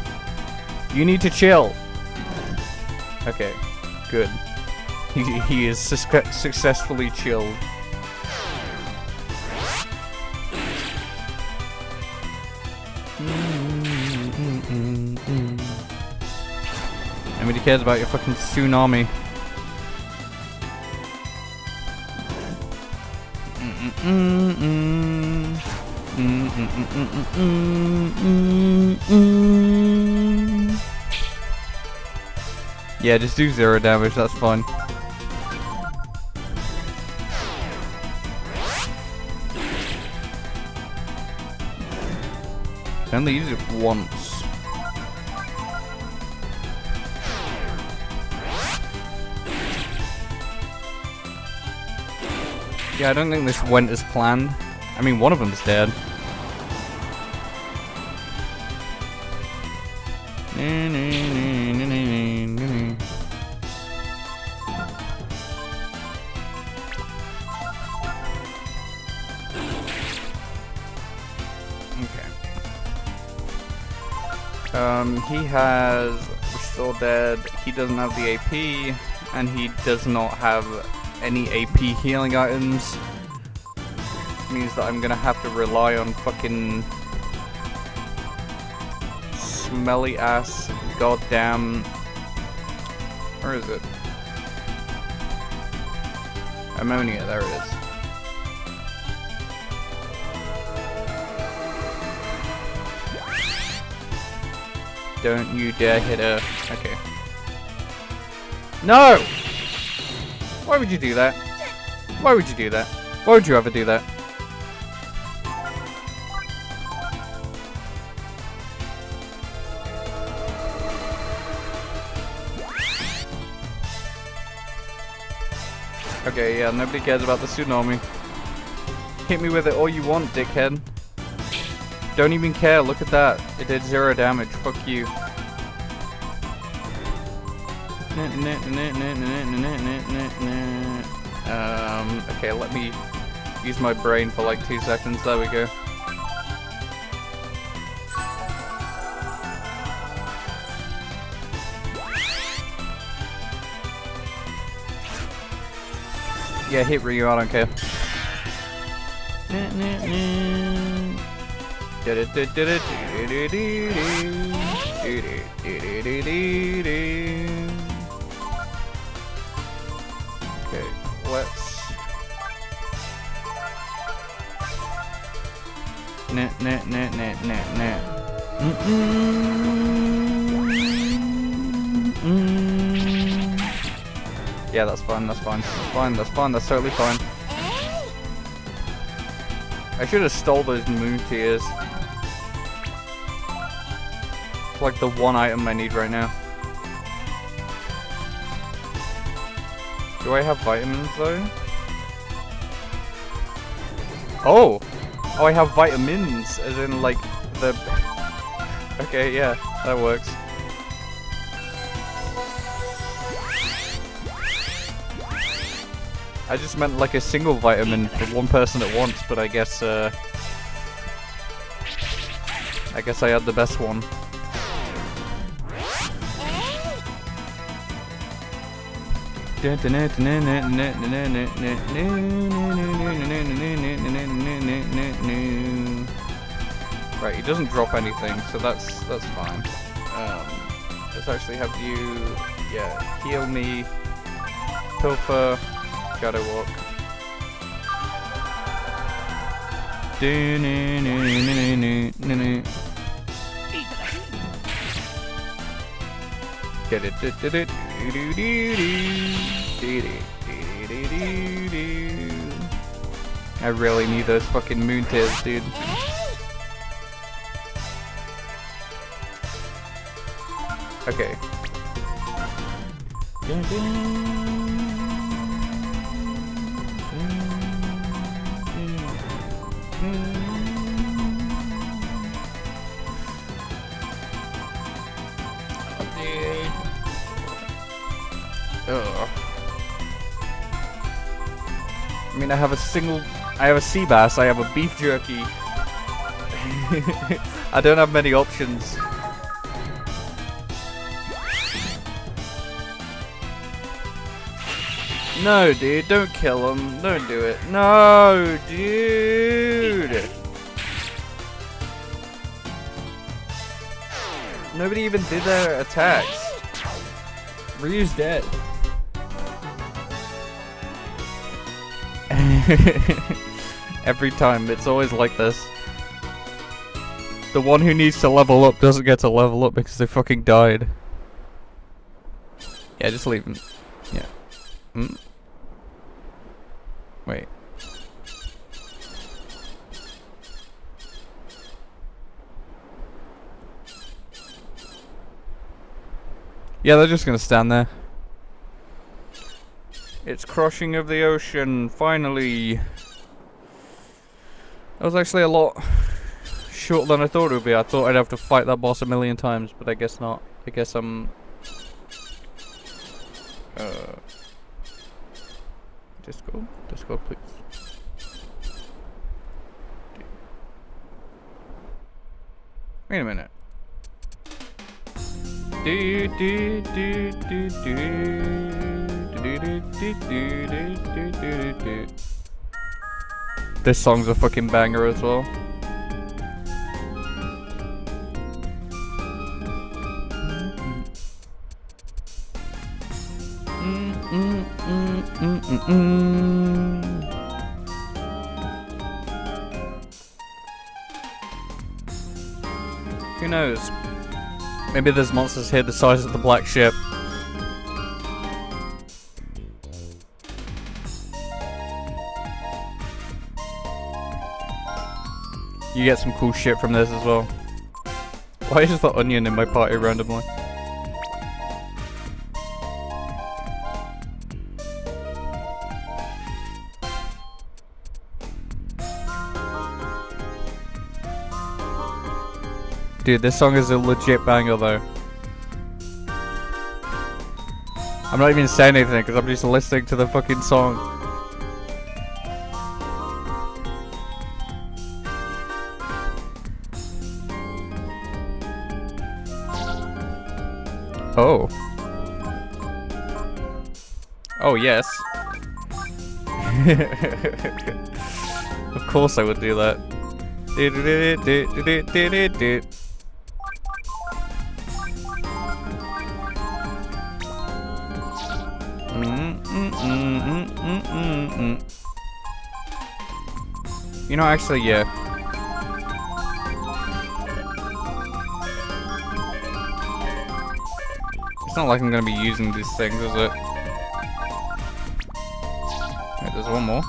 You need to chill. Okay, good. He, he is su successfully chilled. Nobody cares about your fucking tsunami. Mm -mm -mm yeah, just do zero damage, that's fine. Can only use it once. Yeah, I don't think this went as planned. I mean, one of them's dead. He has Restore Dead, he doesn't have the AP, and he does not have any AP healing items. Means that I'm gonna have to rely on fucking smelly ass goddamn where is it? Ammonia, there it is. Don't you dare hit her. Okay. No! Why would you do that? Why would you do that? Why would you ever do that? Okay, yeah, nobody cares about the tsunami. Hit me with it all you want, dickhead. Don't even care, look at that. It did zero damage, fuck you. Um, okay, let me use my brain for like two seconds, there we go. Yeah, hit Ryu, I don't care. Okay, let's Nah, nah, nah, nah, nah, nah. Yeah, that's fine, that's fine. That's fine, that's fine, that's totally fine. I should have stole those moon tears like the one item I need right now. Do I have vitamins though? Oh! Oh, I have vitamins, as in like the... Okay, yeah, that works. I just meant like a single vitamin for one person at once, but I guess, uh... I guess I had the best one. Right, he doesn't drop anything, so that's that's fine. Um, let's actually have you, yeah, heal me, Pilfer, gotta walk. Get it. I really need those fucking moon tears, dude. Okay. Mean, I have a single... I have a sea bass, I have a beef jerky. I don't have many options. No, dude, don't kill him. Don't do it. No, dude! Nobody even did their attacks. Ryu's dead. Every time, it's always like this. The one who needs to level up doesn't get to level up because they fucking died. Yeah, just leave him. Yeah. Mm. Wait. Yeah, they're just gonna stand there. It's crushing of the ocean, finally. That was actually a lot shorter than I thought it would be. I thought I'd have to fight that boss a million times, but I guess not. I guess I'm... Uh, disco? Disco, please. Wait a minute. Do do do do do This song's a fucking banger as well. Who knows? Maybe there's monsters here the size of the black ship. You get some cool shit from this as well. Why is the onion in my party randomly? Dude, this song is a legit banger though. I'm not even saying anything because I'm just listening to the fucking song. Yes. of course I would do that. You know, actually, yeah. It's not like I'm gonna be using these things, is it? One more.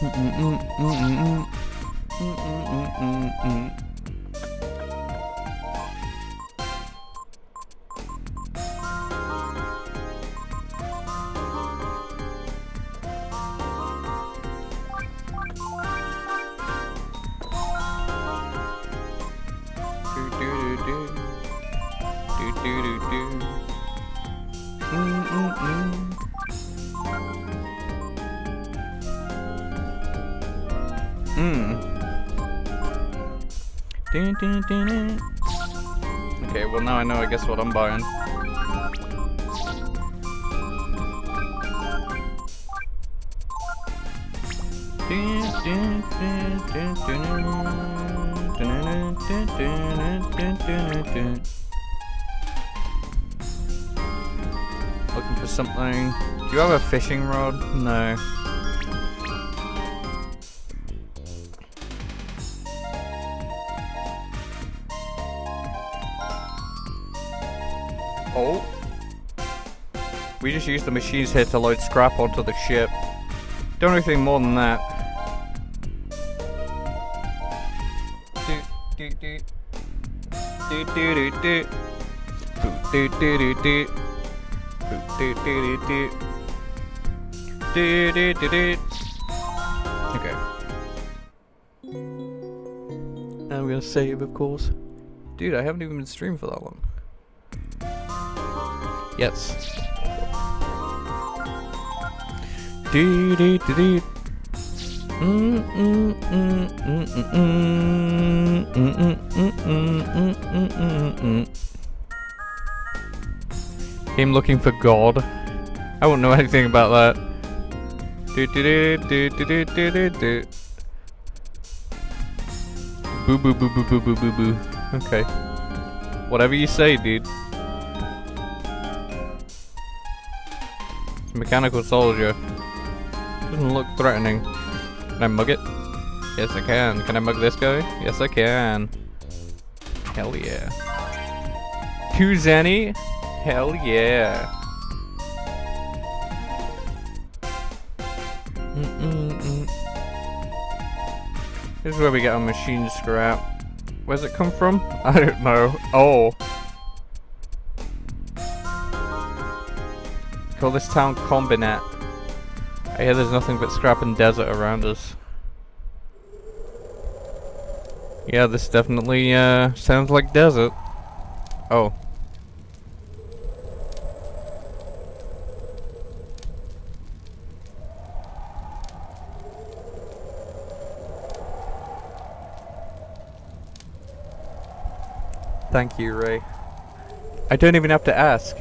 Mm -mm -mm guess what I'm buying. Looking for something. Do you have a fishing rod? No. Just used the machines here to load scrap onto the ship. Don't do anything more than that. Do, do, do. Do, do, do, do. Do, do, do, do. Do, do, do, do. Do, do, do, do. Okay. I'm gonna save, of course. Dude, I haven't even been streaming for that long. Yes. Do do do do. Him looking for God. I won't know anything about that. Do do do do do do do do. Boo boo boo boo boo boo boo boo. Okay. Whatever you say, dude. Mechanical soldier. Doesn't look threatening. Can I mug it? Yes, I can. Can I mug this guy? Yes, I can. Hell yeah. Zenny? Hell yeah. This is where we get our machine scrap. Where's it come from? I don't know. Oh. Call this town Kombinat. I hear there's nothing but scrap and desert around us. Yeah, this definitely uh, sounds like desert. Oh. Thank you, Rei. I don't even have to ask.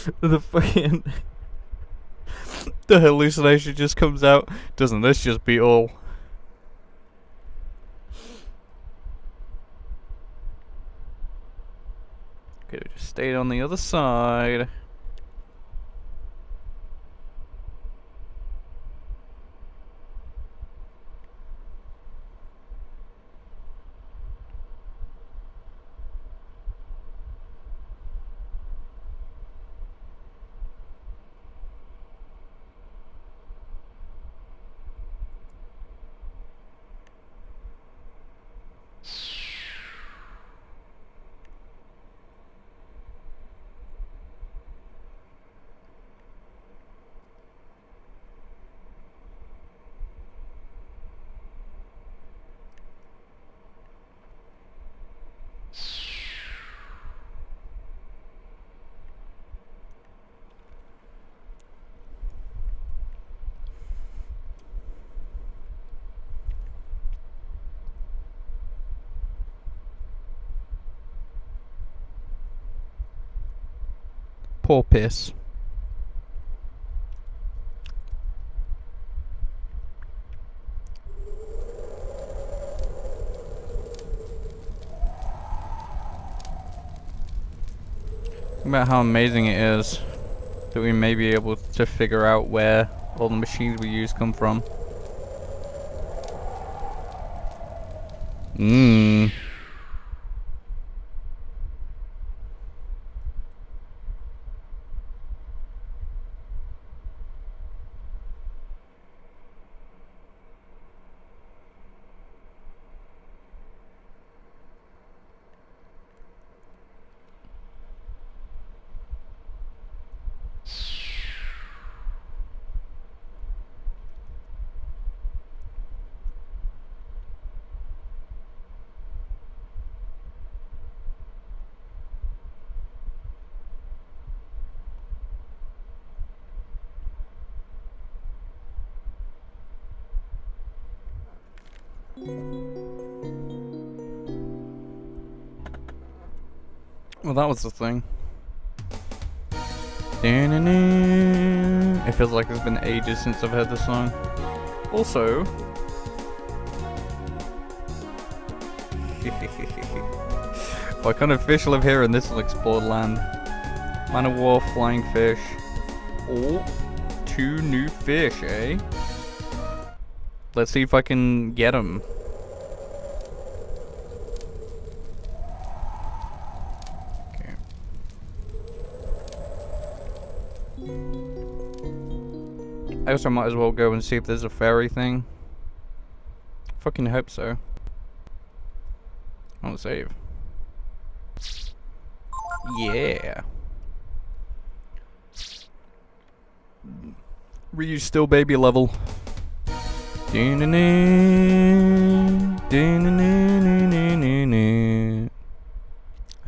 the fucking the hallucination just comes out. Doesn't this just be all? Could have just stayed on the other side. Piss. about how amazing it is that we may be able to figure out where all the machines we use come from. Mmm. That was the thing. It feels like it's been ages since I've heard this song. Also, what kind of fish live here in this unexplored land? Man of war, flying fish. Oh, two new fish, eh? Let's see if I can get them. I also might as well go and see if there's a fairy thing. Fucking hope so. I'll save. Yeah. Ryu still baby level.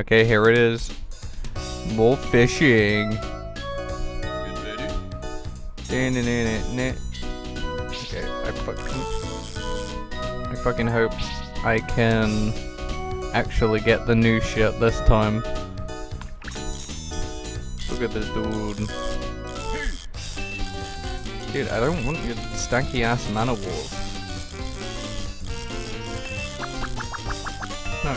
Okay, here it is. More fishing. Okay, I fucking, I fucking hope I can actually get the new shit this time. Look at this dude. Dude, I don't want your stanky ass mana wars. No.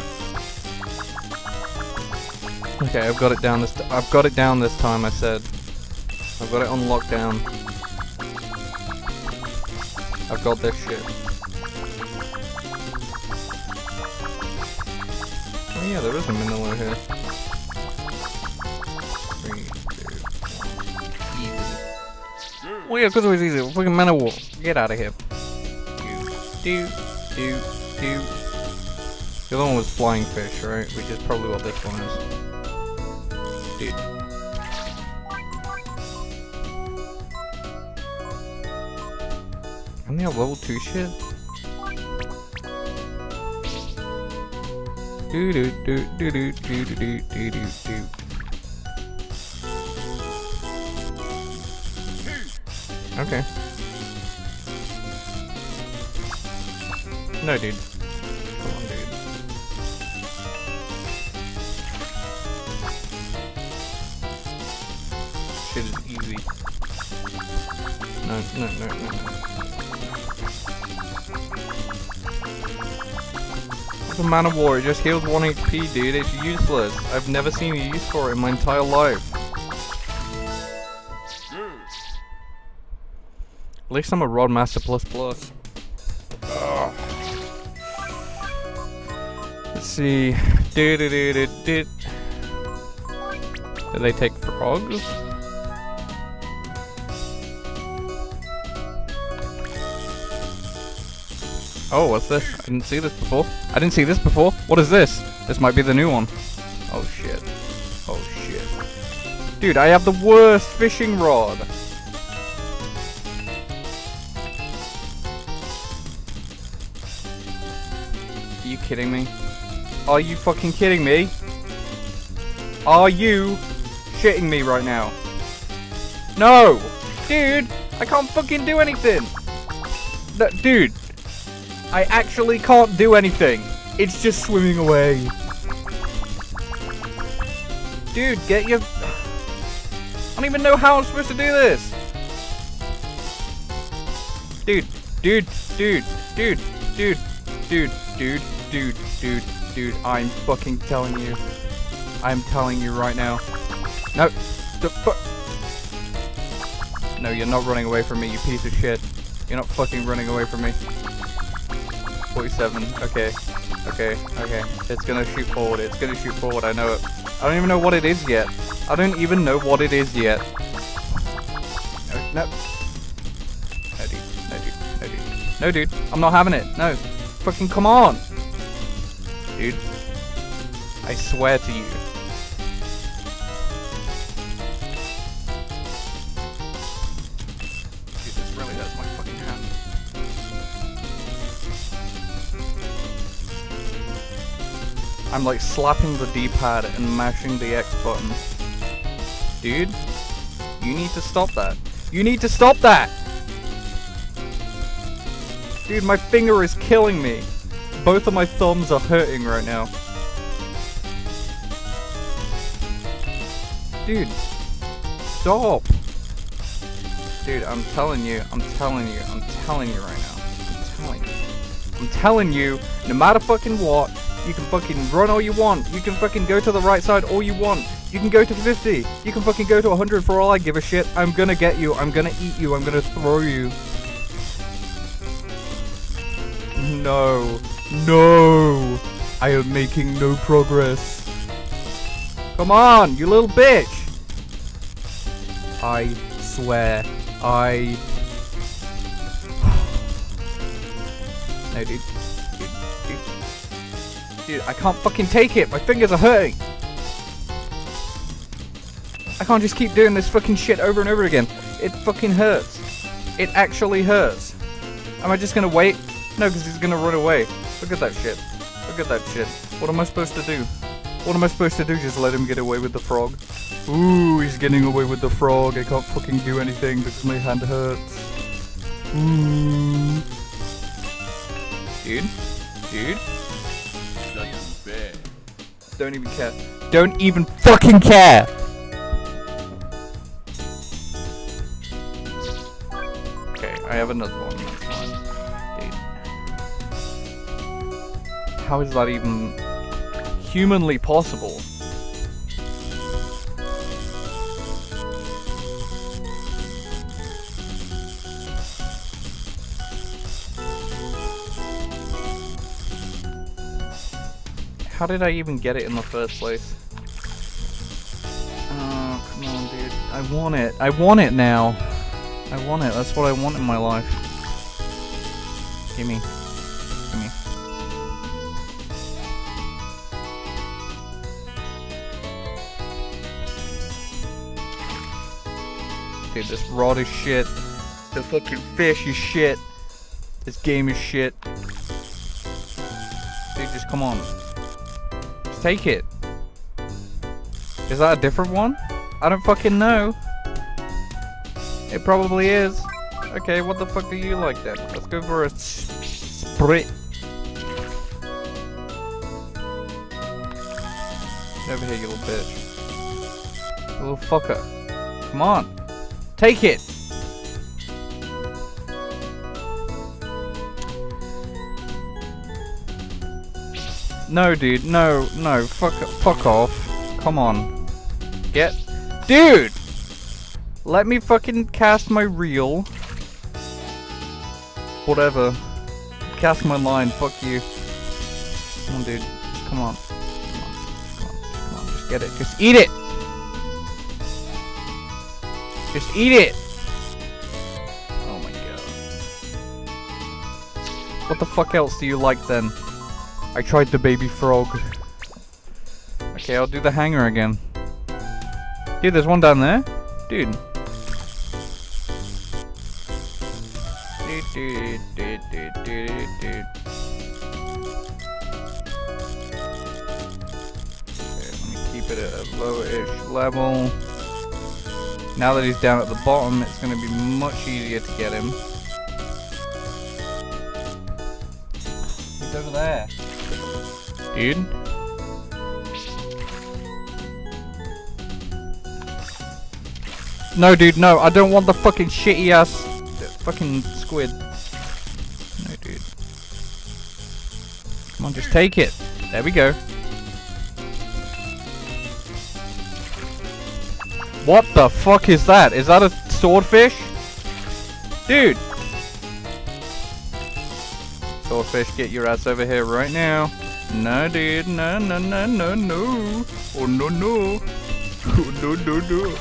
Okay, I've got it down this. I've got it down this time. I said. I've got it on lockdown. I've got this shit. Oh yeah, there is a Manila here. Three, two, one. Easy. Well yeah, because it was easy. Fucking mana war. Get out of here. Do, do, do, do. The other one was flying fish, right? Which is probably what this one is. They have level 2 shit? Do do do do do do do do do do do. Okay. No, dude. Come on, dude. Shit is easy. No, no, no, no, no. The Man of War, it just heals 1 HP, dude. It's useless. I've never seen a use for it in my entire life. At least I'm a Rod Master Plus Plus. Let's see. Do do do do do. Do they take frogs? Oh, what's this? I didn't see this before. I didn't see this before. What is this? This might be the new one. Oh shit. Oh shit. Dude, I have the worst fishing rod. Are you kidding me? Are you fucking kidding me? Are you shitting me right now? No! Dude! I can't fucking do anything! No, dude! I actually can't do anything. It's just swimming away. Dude, get your... I don't even know how I'm supposed to do this. Dude, dude, dude, dude, dude, dude, dude, dude, dude, dude. I'm fucking telling you. I'm telling you right now. No. The fuck. No, you're not running away from me, you piece of shit. You're not fucking running away from me. 47. Okay. Okay. Okay. It's gonna shoot forward. It's gonna shoot forward. I know it. I don't even know what it is yet. I don't even know what it is yet. No. No. No, dude. No, dude. No, dude. No, dude. I'm not having it. No. Fucking come on. Dude. I swear to you. I'm like slapping the D-pad and mashing the X button. Dude, you need to stop that. You need to stop that! Dude, my finger is killing me. Both of my thumbs are hurting right now. Dude, stop. Dude, I'm telling you, I'm telling you, I'm telling you right now. I'm telling you. I'm telling you, no matter fucking what, you can fucking run all you want. You can fucking go to the right side all you want. You can go to 50. You can fucking go to 100 for all I give a shit. I'm gonna get you. I'm gonna eat you. I'm gonna throw you. No. No. I am making no progress. Come on, you little bitch. I swear. I... no, dude. Dude, I can't fucking take it. My fingers are hurting. I can't just keep doing this fucking shit over and over again. It fucking hurts. It actually hurts. Am I just gonna wait? No, because he's gonna run away. Look at that shit. Look at that shit. What am I supposed to do? What am I supposed to do? Just let him get away with the frog? Ooh, he's getting away with the frog. I can't fucking do anything because my hand hurts. Ooh. Dude? Dude? Don't even care. Don't even fucking care! Okay, I have another one. How is that even humanly possible? How did I even get it in the first place? Oh, come on, dude. I want it. I want it now. I want it. That's what I want in my life. Gimme. Gimme. Dude, this rod is shit. The fucking fish is shit. This game is shit. Dude, just come on take it. Is that a different one? I don't fucking know. It probably is. Okay, what the fuck do you like then? Let's go for a sprit. Over here, you little bitch. Little fucker. Come on. Take it! No, dude. No, no. Fuck, fuck off. Come on. Get... Dude! Let me fucking cast my reel. Whatever. Cast my line. Fuck you. Come on, dude. Come on. Come on. Come on. Come on. Just get it. Just eat it! Just eat it! Oh my god. What the fuck else do you like then? I tried the baby frog. Okay, I'll do the hanger again. Dude, there's one down there. Dude. Keep it at a lowish level. Now that he's down at the bottom, it's going to be much easier to get him. He's over there dude. No, dude, no. I don't want the fucking shitty ass fucking squid. No, dude. Come on, just take it. There we go. What the fuck is that? Is that a swordfish? Dude! Swordfish, get your ass over here right now. No, dude. No, no, no, no, no. Oh, no, no. Oh, no, no, no.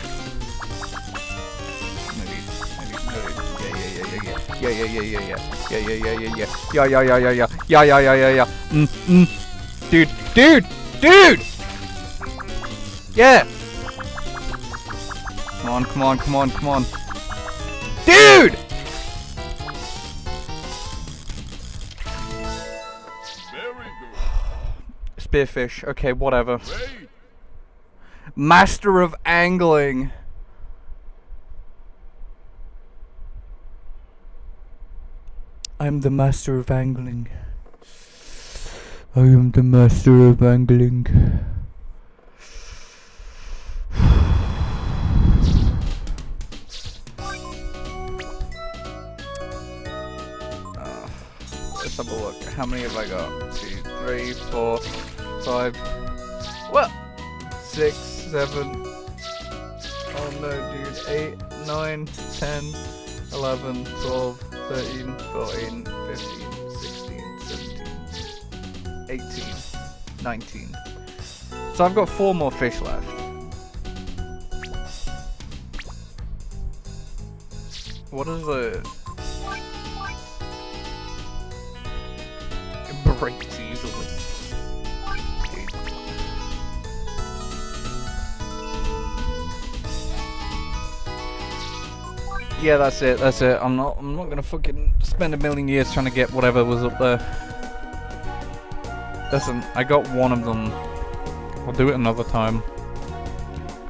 Yeah, yeah, yeah, yeah, yeah. Yeah, yeah, yeah, yeah, yeah. Yeah, yeah, yeah, yeah, yeah. Yeah, yeah, yeah, yeah. Mm, mm. Dude, dude, dude! Yeah! Come on, come on, come on, come on. Spearfish. Okay, whatever. Master of angling. I'm the master of angling. I am the master of angling. Uh, let's have a look. How many have I got? Two, three, four, five. What? Six, seven. Oh no, dude. Eight, nine, ten, eleven, twelve, thirteen, fourteen, fifteen, sixteen, seventeen, eighteen, nineteen. So I've got four more fish left. What is the... It Yeah, that's it, that's it. I'm not I'm not gonna fucking spend a million years trying to get whatever was up there. Listen, I got one of them. I'll do it another time.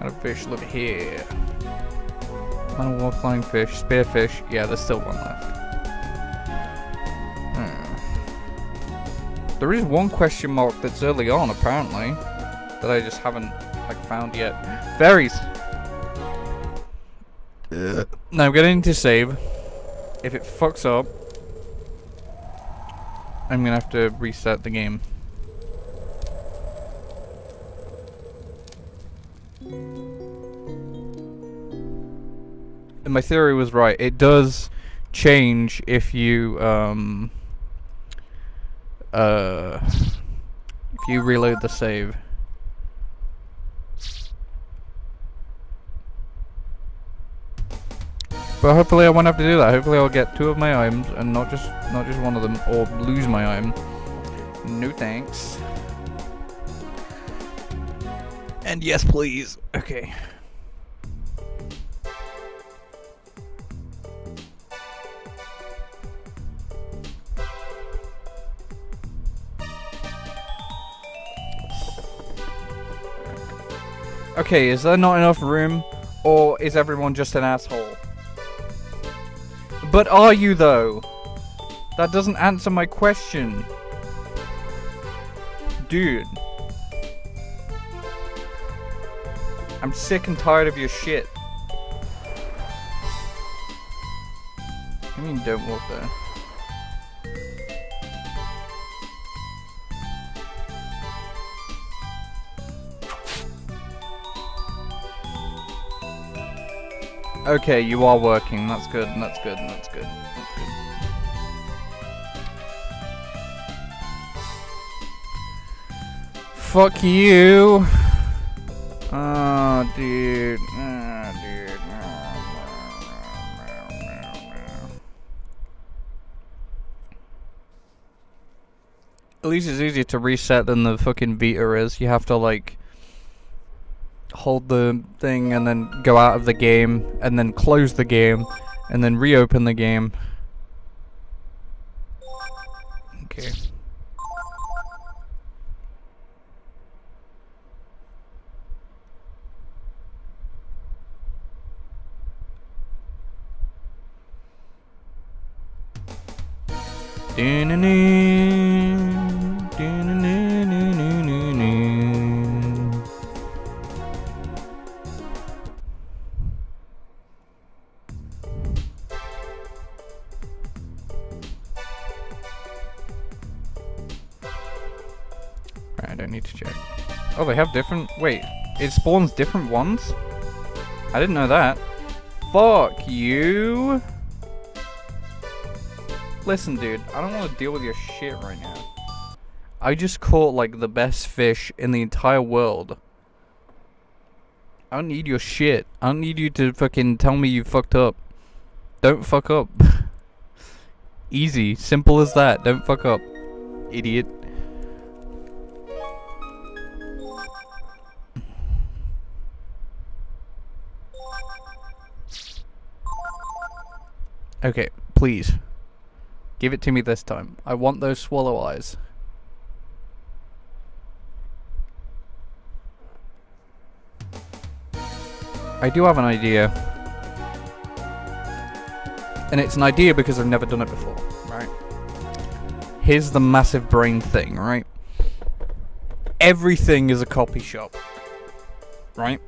Kind a fish, look here. Man of war, flying fish, spearfish. Yeah, there's still one left. Hmm. There is one question mark that's early on, apparently, that I just haven't like found yet. Fairies. Now I'm gonna to save. If it fucks up, I'm gonna have to reset the game. And my theory was right. It does change if you um uh if you reload the save. But hopefully I won't have to do that. Hopefully I'll get two of my items and not just not just one of them or lose my item. No thanks. And yes please. Okay. Okay, is there not enough room? Or is everyone just an asshole? But are you though? That doesn't answer my question. Dude. I'm sick and tired of your shit. I mean don't walk there. Okay, you are working. That's good. That's good. That's good. That's good. Fuck you. Oh, dude. Oh, dude. Ah, At least it's easier to reset than the fucking Vita is. You have to, like hold the thing and then go out of the game and then close the game and then reopen the game. Okay. I Oh, they have different... Wait, it spawns different ones? I didn't know that. Fuck you! Listen, dude, I don't want to deal with your shit right now. I just caught, like, the best fish in the entire world. I don't need your shit. I don't need you to fucking tell me you fucked up. Don't fuck up. Easy. Simple as that. Don't fuck up. Idiot. Okay, please. Give it to me this time. I want those swallow eyes. I do have an idea. And it's an idea because I've never done it before, right? here's the massive brain thing, right? Everything is a copy shop, right?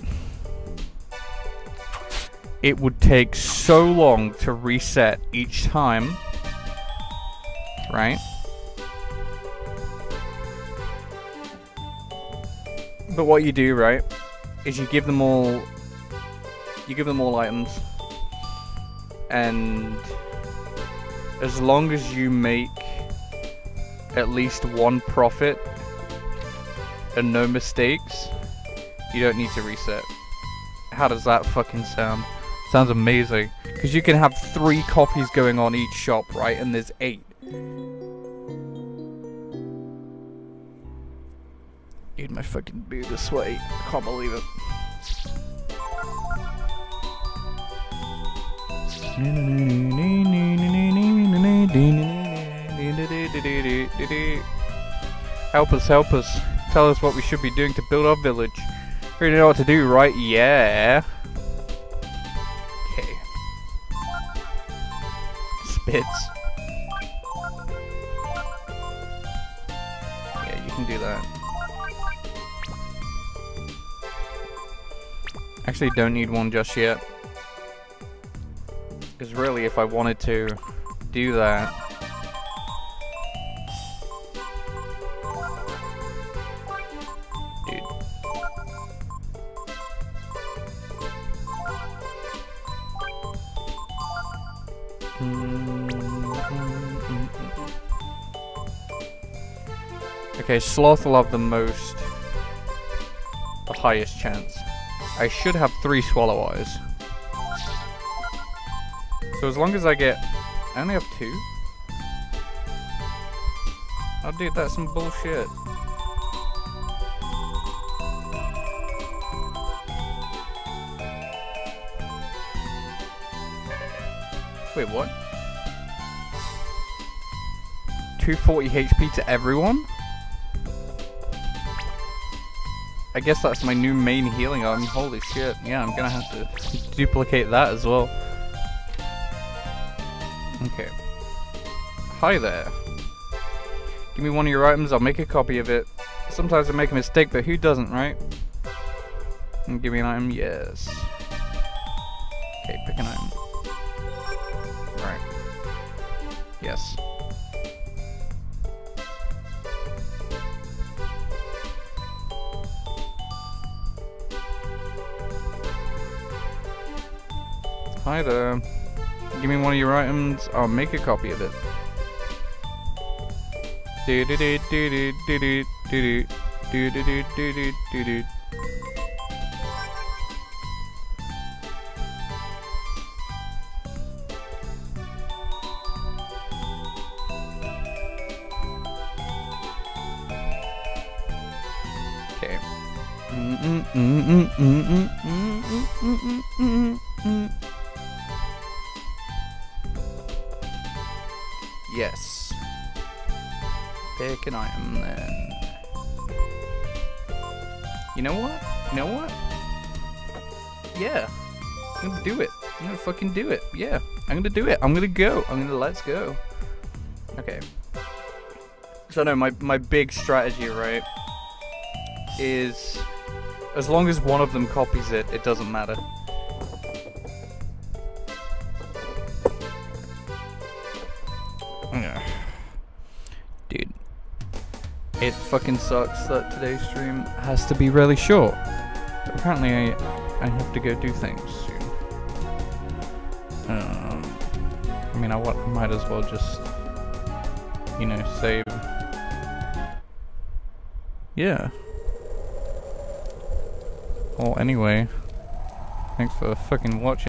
It would take so long to reset each time, right? But what you do, right, is you give them all, you give them all items, and as long as you make at least one profit and no mistakes, you don't need to reset. How does that fucking sound? Sounds amazing. Because you can have three copies going on each shop, right? And there's eight. Dude, my fucking boob is sweaty. I can't believe it. Help us, help us. Tell us what we should be doing to build our village. We already know what to do, right? Yeah. Spits. Yeah, you can do that. Actually, don't need one just yet. Because really, if I wanted to do that... Okay, Sloth will have the most... The highest chance. I should have three Swallow Eyes. So as long as I get... I only have two? Oh dude, that's some bullshit. Wait, what? 240 HP to everyone? I guess that's my new main healing item. Holy shit. Yeah, I'm gonna have to duplicate that as well. Okay. Hi there. Give me one of your items, I'll make a copy of it. Sometimes I make a mistake, but who doesn't, right? And give me an item, yes. Okay, pick an item. Hi there. Give me one of your items, I'll make a copy of it. Do do do do do do do do do do do do do do do it. I'm gonna go. I'm gonna let's go. Okay. So no, my, my big strategy, right, is as long as one of them copies it, it doesn't matter. Dude. It fucking sucks that today's stream has to be really short. Apparently I, I have to go do things I might as well just, you know, save. Yeah. Well, anyway, thanks for fucking watching.